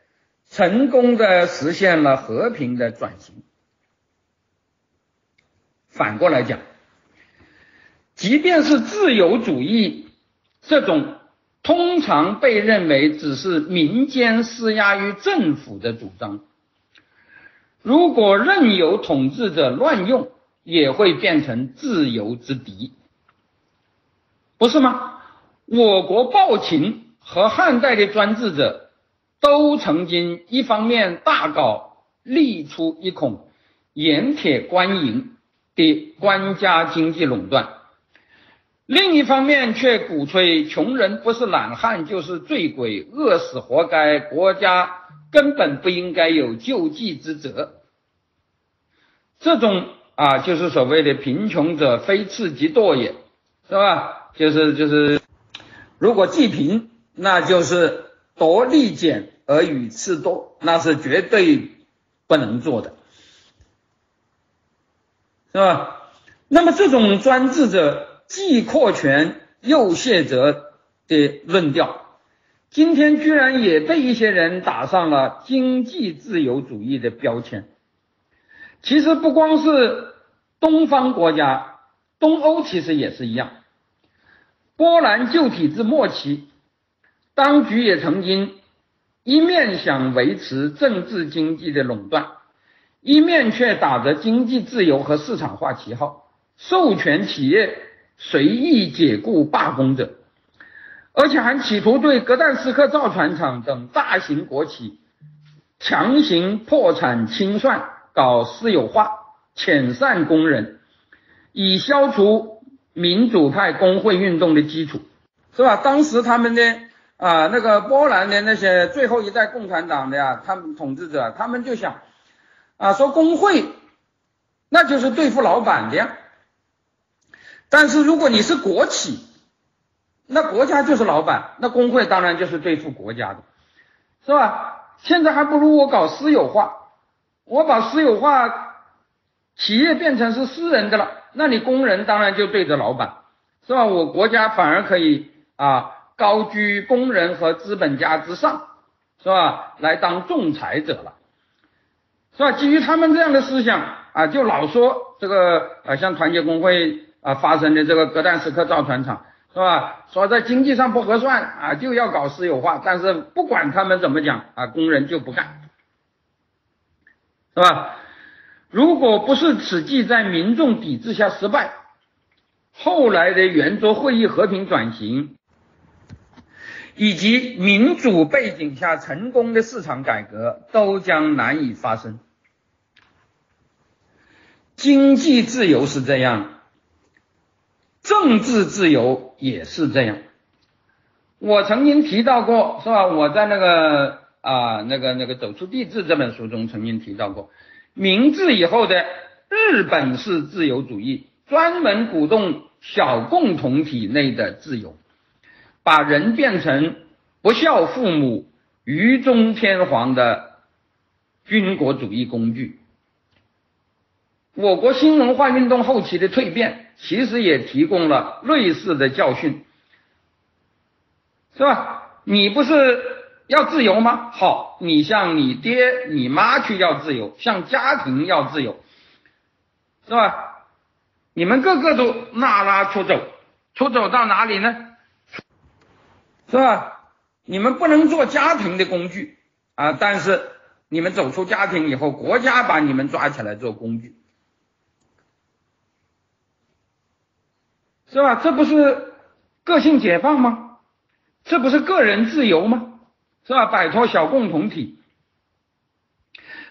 成功的实现了和平的转型。反过来讲，即便是自由主义这种通常被认为只是民间施压于政府的主张，如果任由统治者乱用，也会变成自由之敌，不是吗？我国暴秦和汉代的专制者，都曾经一方面大搞立出一孔盐铁官营的官家经济垄断，另一方面却鼓吹穷人不是懒汉就是醉鬼，饿死活该，国家根本不应该有救济之责。这种啊，就是所谓的贫穷者非次即堕也，是吧？就是就是。如果济贫，那就是夺利减而与次多，那是绝对不能做的，是吧？那么这种专制者既扩权又卸责的论调，今天居然也被一些人打上了经济自由主义的标签。其实不光是东方国家，东欧其实也是一样。波兰旧体制末期，当局也曾经一面想维持政治经济的垄断，一面却打着经济自由和市场化旗号，授权企业随意解雇罢工者，而且还企图对格但斯克造船厂等大型国企强行破产清算，搞私有化，遣散工人，以消除。民主派工会运动的基础，是吧？当时他们的啊，那个波兰的那些最后一代共产党的呀，他们统治者，他们就想啊，说工会那就是对付老板的呀。但是如果你是国企，那国家就是老板，那工会当然就是对付国家的，是吧？现在还不如我搞私有化，我把私有化企业变成是私人的了。那你工人当然就对着老板，是吧？我国家反而可以啊高居工人和资本家之上，是吧？来当仲裁者了，是吧？基于他们这样的思想啊，就老说这个啊，像团结工会啊发生的这个格但斯克造船厂，是吧？说在经济上不合算啊，就要搞私有化，但是不管他们怎么讲啊，工人就不干，是吧？如果不是此计在民众抵制下失败，后来的圆桌会议和平转型，以及民主背景下成功的市场改革，都将难以发生。经济自由是这样，政治自由也是这样。我曾经提到过，是吧？我在那个啊，那个那个《走出帝制》这本书中曾经提到过。明治以后的日本式自由主义，专门鼓动小共同体内的自由，把人变成不孝父母、愚忠天皇的军国主义工具。我国新文化运动后期的蜕变，其实也提供了类似的教训，是吧？你不是？要自由吗？好，你向你爹、你妈去要自由，向家庭要自由，是吧？你们个个都那拉出走，出走到哪里呢？是吧？你们不能做家庭的工具啊，但是你们走出家庭以后，国家把你们抓起来做工具，是吧？这不是个性解放吗？这不是个人自由吗？是吧？摆脱小共同体。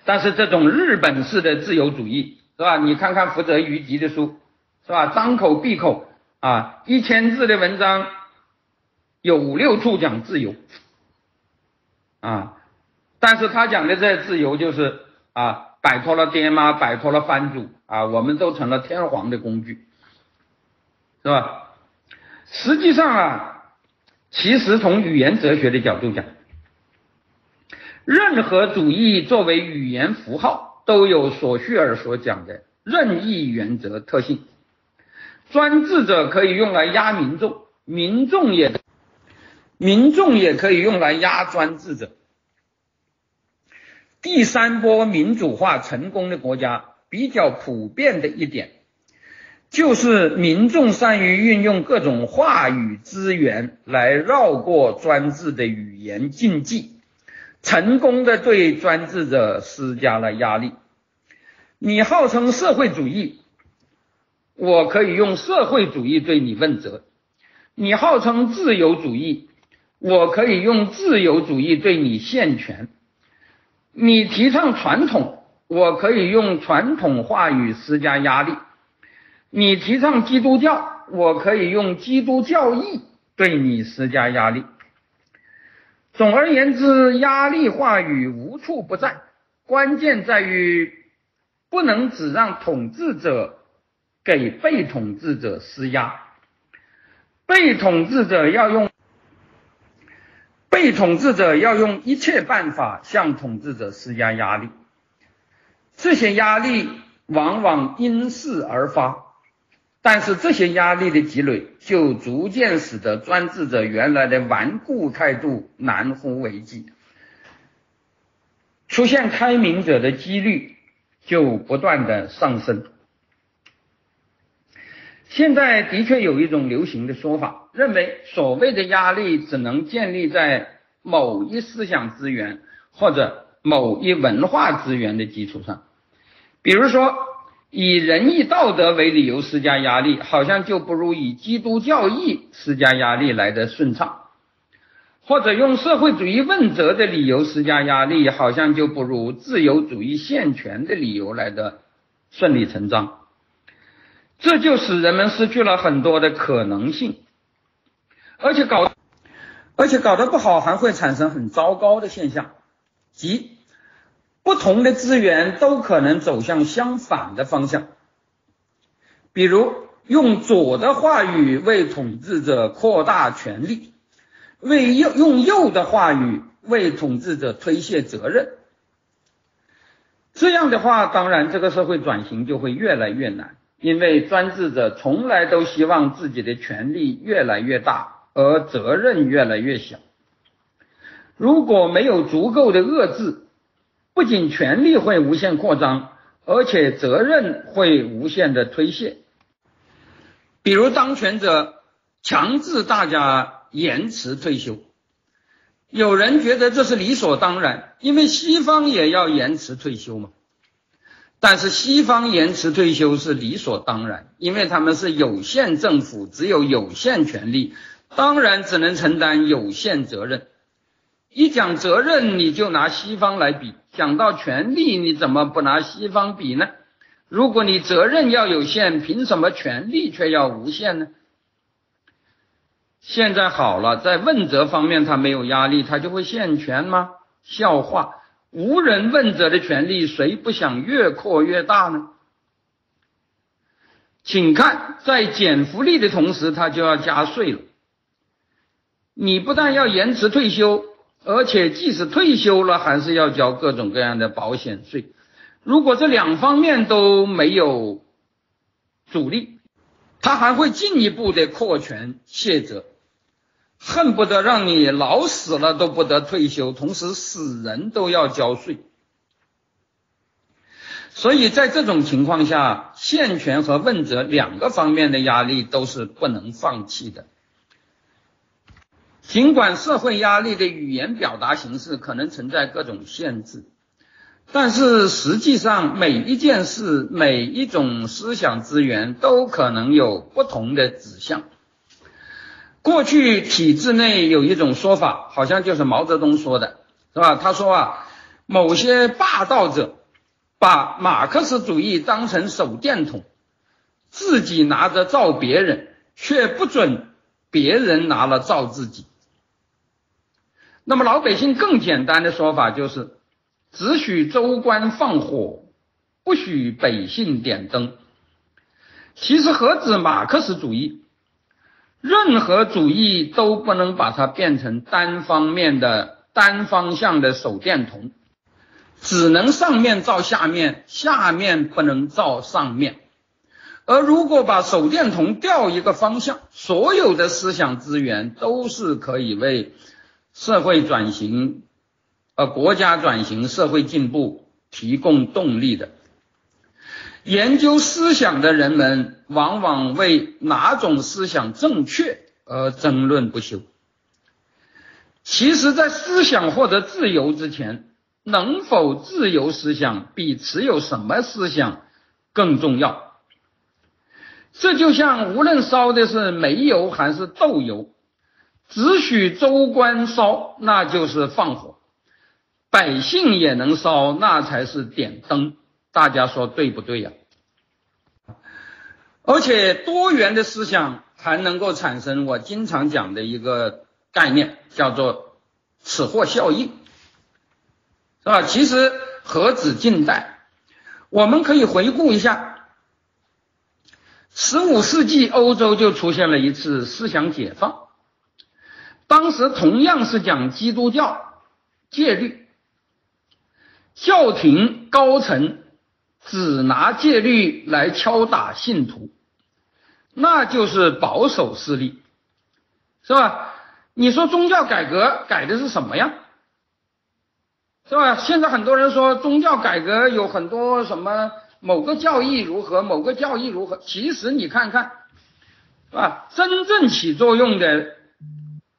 但是这种日本式的自由主义，是吧？你看看福泽谕吉的书，是吧？张口闭口啊，一千字的文章，有五六处讲自由，啊，但是他讲的这自由就是啊，摆脱了爹妈，摆脱了藩主啊，我们都成了天皇的工具，是吧？实际上啊，其实从语言哲学的角度讲。任何主义作为语言符号，都有索绪尔所讲的任意原则特性。专制者可以用来压民众，民众也民众也可以用来压专制者。第三波民主化成功的国家比较普遍的一点，就是民众善于运用各种话语资源来绕过专制的语言禁忌。成功的对专制者施加了压力。你号称社会主义，我可以用社会主义对你问责；你号称自由主义，我可以用自由主义对你限权；你提倡传统，我可以用传统话语施加压力；你提倡基督教，我可以用基督教义对你施加压力。总而言之，压力话语无处不在，关键在于不能只让统治者给被统治者施压，被统治者要用被统治者要用一切办法向统治者施加压力，这些压力往往因势而发。但是这些压力的积累，就逐渐使得专制者原来的顽固态度难乎为继，出现开明者的几率就不断的上升。现在的确有一种流行的说法，认为所谓的压力只能建立在某一思想资源或者某一文化资源的基础上，比如说。以仁义道德为理由施加压力，好像就不如以基督教义施加压力来的顺畅；或者用社会主义问责的理由施加压力，好像就不如自由主义限权的理由来的顺理成章。这就使人们失去了很多的可能性，而且搞，而且搞得不好，还会产生很糟糕的现象，即。不同的资源都可能走向相反的方向，比如用左的话语为统治者扩大权力，为右用右的话语为统治者推卸责任。这样的话，当然这个社会转型就会越来越难，因为专制者从来都希望自己的权力越来越大，而责任越来越小。如果没有足够的遏制，不仅权力会无限扩张，而且责任会无限的推卸。比如，当权者强制大家延迟退休，有人觉得这是理所当然，因为西方也要延迟退休嘛。但是，西方延迟退休是理所当然，因为他们是有限政府，只有有限权力，当然只能承担有限责任。一讲责任，你就拿西方来比；讲到权力，你怎么不拿西方比呢？如果你责任要有限，凭什么权力却要无限呢？现在好了，在问责方面他没有压力，他就会限权吗？笑话，无人问责的权利，谁不想越扩越大呢？请看，在减福利的同时，他就要加税了。你不但要延迟退休。而且，即使退休了，还是要交各种各样的保险税。如果这两方面都没有阻力，他还会进一步的扩权卸责，恨不得让你老死了都不得退休，同时死人都要交税。所以在这种情况下，限权和问责两个方面的压力都是不能放弃的。尽管社会压力的语言表达形式可能存在各种限制，但是实际上每一件事、每一种思想资源都可能有不同的指向。过去体制内有一种说法，好像就是毛泽东说的，是吧？他说啊，某些霸道者把马克思主义当成手电筒，自己拿着照别人，却不准别人拿了照自己。那么老百姓更简单的说法就是，只许州官放火，不许百姓点灯。其实何止马克思主义，任何主义都不能把它变成单方面的、单方向的手电筒，只能上面照下面，下面不能照上面。而如果把手电筒调一个方向，所有的思想资源都是可以为。社会转型，呃，国家转型、社会进步提供动力的。研究思想的人们往往为哪种思想正确而争论不休。其实，在思想获得自由之前，能否自由思想比持有什么思想更重要。这就像无论烧的是煤油还是豆油。只许州官烧，那就是放火；百姓也能烧，那才是点灯。大家说对不对呀？而且多元的思想还能够产生我经常讲的一个概念，叫做“此货效应”，是吧？其实何止近代，我们可以回顾一下，十五世纪欧洲就出现了一次思想解放。当时同样是讲基督教戒律，教廷高层只拿戒律来敲打信徒，那就是保守势力，是吧？你说宗教改革改的是什么呀？是吧？现在很多人说宗教改革有很多什么某个教义如何，某个教义如何，其实你看看，是吧？真正起作用的。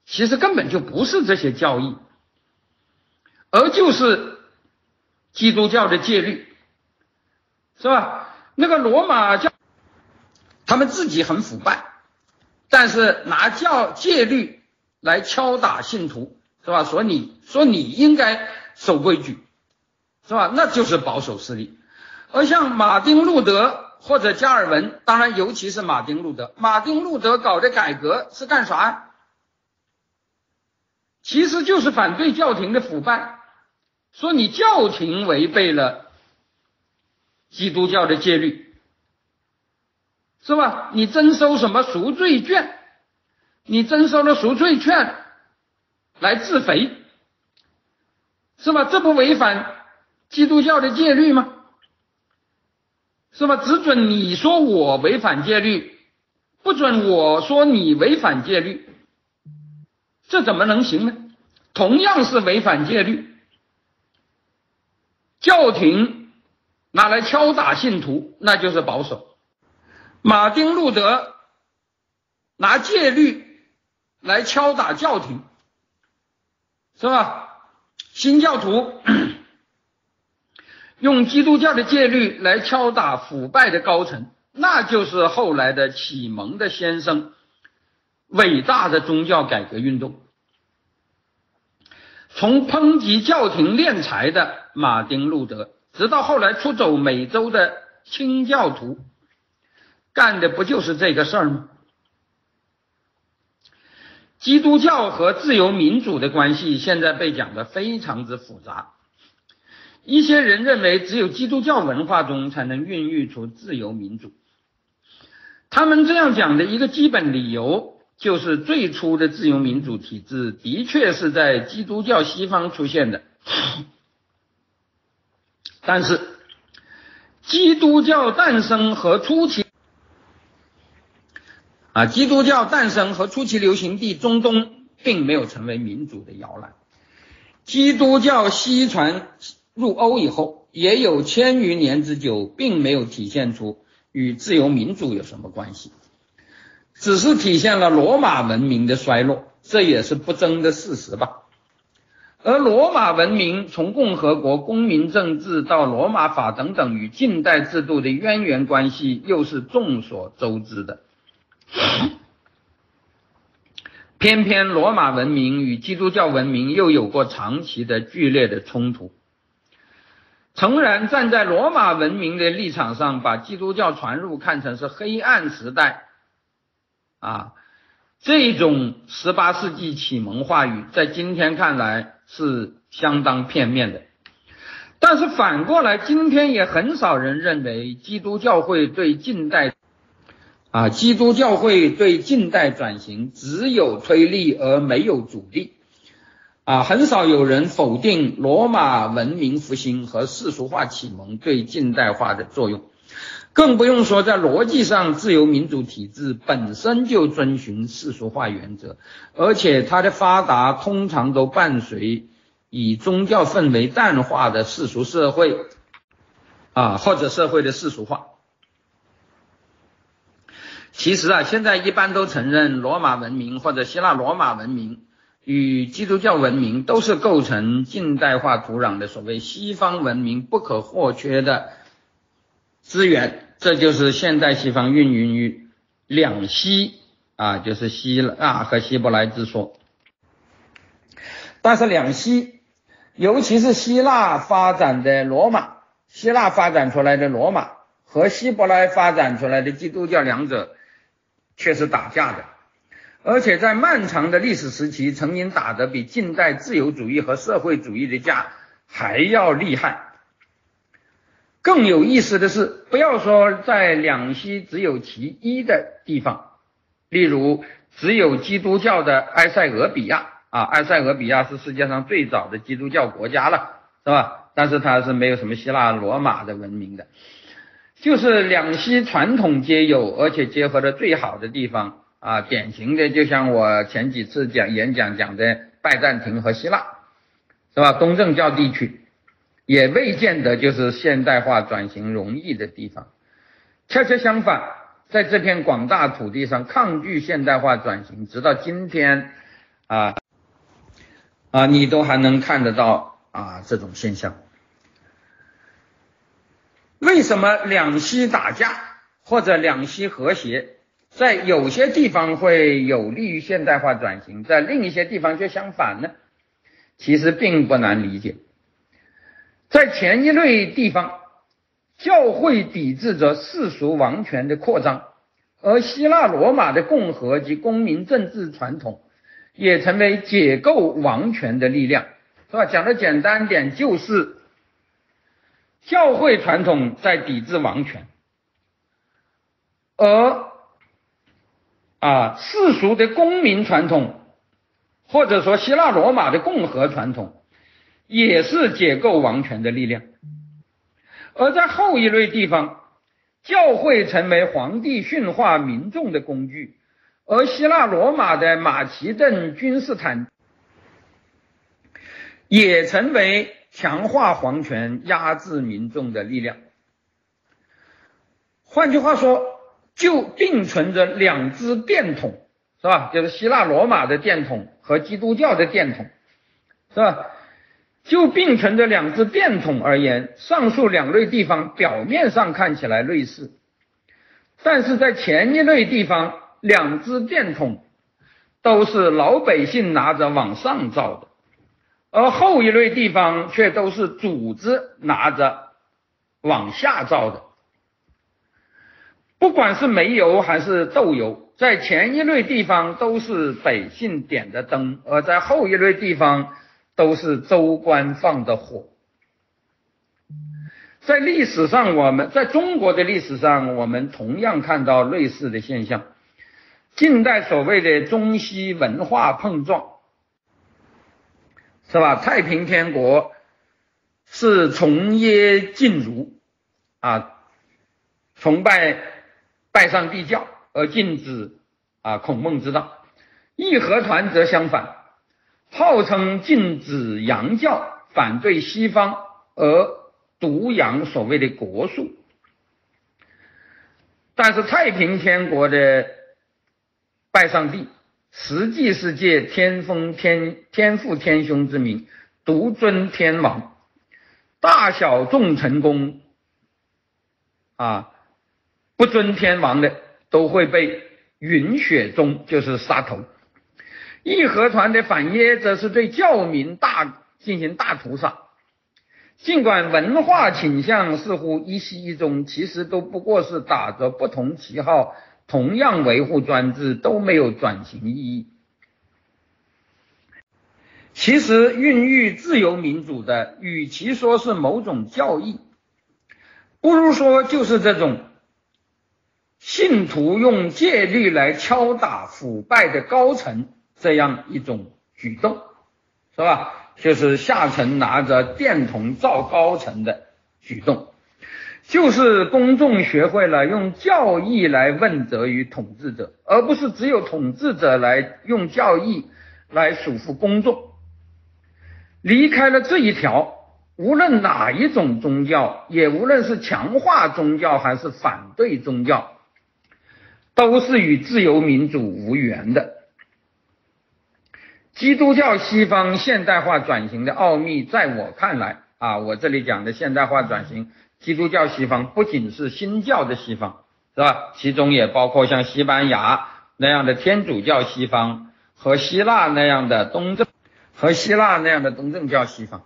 其实根本就不是这些教义，而就是基督教的戒律，是吧？那个罗马教，他们自己很腐败，但是拿教戒律来敲打信徒，是吧？说你说你应该守规矩，是吧？那就是保守势力。而像马丁路德或者加尔文，当然尤其是马丁路德，马丁路德搞的改革是干啥？其实就是反对教廷的腐败，说你教廷违背了基督教的戒律，是吧？你征收什么赎罪券？你征收了赎罪券来自肥，是吧？这不违反基督教的戒律吗？是吧？只准你说我违反戒律，不准我说你违反戒律。这怎么能行呢？同样是违反戒律，教廷拿来敲打信徒，那就是保守；马丁路德拿戒律来敲打教廷，是吧？新教徒 用基督教的戒律来敲打腐败的高层，那就是后来的启蒙的先生，伟大的宗教改革运动。从抨击教廷敛财的马丁路德，直到后来出走美洲的清教徒，干的不就是这个事儿吗？基督教和自由民主的关系现在被讲的非常之复杂。一些人认为，只有基督教文化中才能孕育出自由民主。他们这样讲的一个基本理由。就是最初的自由民主体制的确是在基督教西方出现的，但是基督教诞生和初期啊，基督教诞生和初期流行地中东并没有成为民主的摇篮。基督教西传入欧以后，也有千余年之久，并没有体现出与自由民主有什么关系。只是体现了罗马文明的衰落，这也是不争的事实吧。而罗马文明从共和国、公民政治到罗马法等等与近代制度的渊源关系，又是众所周知的。偏偏罗马文明与基督教文明又有过长期的剧烈的冲突。诚然，站在罗马文明的立场上，把基督教传入看成是黑暗时代，啊，这种十八世纪启蒙话语，在今天看来是相当片面的。但是反过来，今天也很少人认为基督教会对近代，啊，基督教会对近代转型只有推力而没有阻力。啊，很少有人否定罗马文明复兴和世俗化启蒙对近代化的作用，更不用说在逻辑上，自由民主体制本身就遵循世俗化原则，而且它的发达通常都伴随以宗教氛围淡化的世俗社会，啊，或者社会的世俗化。其实啊，现在一般都承认罗马文明或者希腊罗马文明。与基督教文明都是构成近代化土壤的所谓西方文明不可或缺的资源，这就是现代西方运营于两希啊，就是希腊和希伯来之说。但是两希，尤其是希腊发展的罗马，希腊发展出来的罗马和希伯来发展出来的基督教两者却是打架的。而且在漫长的历史时期，曾经打得比近代自由主义和社会主义的架还要厉害。更有意思的是，不要说在两西只有其一的地方，例如只有基督教的埃塞俄比亚啊，埃塞俄比亚是世界上最早的基督教国家了，是吧？但是它是没有什么希腊罗马的文明的，就是两西传统皆有，而且结合的最好的地方。啊，典型的就像我前几次讲演讲讲的拜占庭和希腊，是吧？东正教地区也未见得就是现代化转型容易的地方，恰恰相反，在这片广大土地上抗拒现代化转型，直到今天啊啊，你都还能看得到啊这种现象。为什么两西打架或者两西和谐？在有些地方会有利于现代化转型，在另一些地方却相反呢？其实并不难理解。在前一类地方，教会抵制着世俗王权的扩张，而希腊罗马的共和及公民政治传统也成为解构王权的力量，是吧？讲的简单点，就是教会传统在抵制王权，而。啊，世俗的公民传统，或者说希腊罗马的共和传统，也是解构王权的力量。而在后一类地方，教会成为皇帝驯化民众的工具，而希腊罗马的马其顿君士坦也成为强化皇权、压制民众的力量。换句话说。就并存着两支电筒，是吧？就是希腊罗马的电筒和基督教的电筒，是吧？就并存的两支电筒而言，上述两类地方表面上看起来类似，但是在前一类地方，两支电筒都是老百姓拿着往上照的，而后一类地方却都是组织拿着往下照的。不管是煤油还是豆油，在前一类地方都是百姓点的灯，而在后一类地方都是州官放的火。在历史上，我们在中国的历史上，我们同样看到类似的现象。近代所谓的中西文化碰撞，是吧？太平天国是崇耶敬儒啊，崇拜。拜上帝教而禁止啊孔孟之道，义和团则相反，号称禁止洋教，反对西方而独扬所谓的国术。但是太平天国的拜上帝实际是借天封天天父天兄之名，独尊天王，大小众成功啊，不尊天王的都会被云雪中就是杀头。义和团的反耶则是对教民大进行大屠杀。尽管文化倾向似乎一西一中，其实都不过是打着不同旗号，同样维护专制，都没有转型意义。其实，孕育自由民主的，与其说是某种教义，不如说就是这种信徒用戒律来敲打腐败的高层这样一种举动，是吧？就是下层拿着电筒照高层的举动，就是公众学会了用教义来问责于统治者，而不是只有统治者来用教义来束缚公众。离开了这一条，无论哪一种宗教，也无论是强化宗教还是反对宗教，都是与自由民主无缘的。基督教西方现代化转型的奥秘，在我看来啊，我这里讲的现代化转型，基督教西方不仅是新教的西方，是吧？其中也包括像西班牙那样的天主教西方和希腊那样的东正。和希腊那样的东正教西方，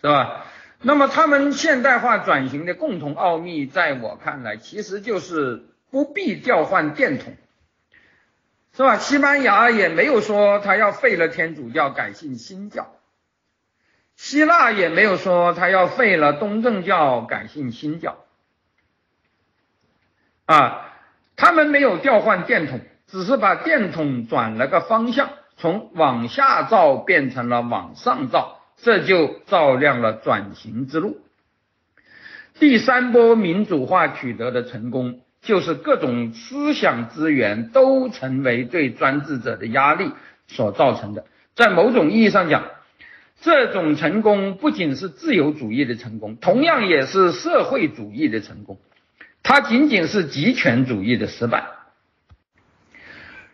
是吧？那么他们现代化转型的共同奥秘，在我看来，其实就是不必调换电筒，是吧？西班牙也没有说他要废了天主教改信新教，希腊也没有说他要废了东正教改信新教，啊，他们没有调换电筒，只是把电筒转了个方向。从往下照变成了往上照，这就照亮了转型之路。第三波民主化取得的成功，就是各种思想资源都成为对专制者的压力所造成的。在某种意义上讲，这种成功不仅是自由主义的成功，同样也是社会主义的成功。它仅仅是极权主义的失败。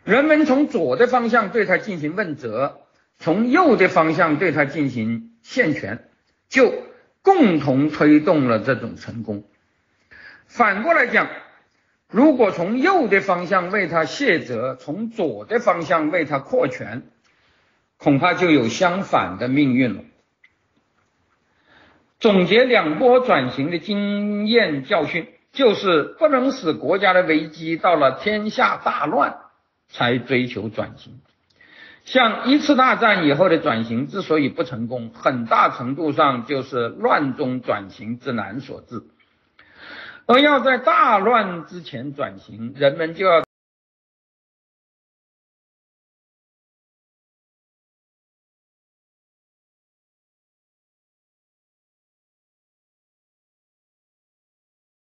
人们从左的方向对他进行问责，从右的方向对他进行限权，就共同推动了这种成功。反过来讲，如果从右的方向为他卸责，从左的方向为他扩权，恐怕就有相反的命运了。总结两波转型的经验教训，就是不能使国家的危机到了天下大乱。才追求转型，像一次大战以后的转型之所以不成功，很大程度上就是乱中转型之难所致。而要在大乱之前转型，人们就要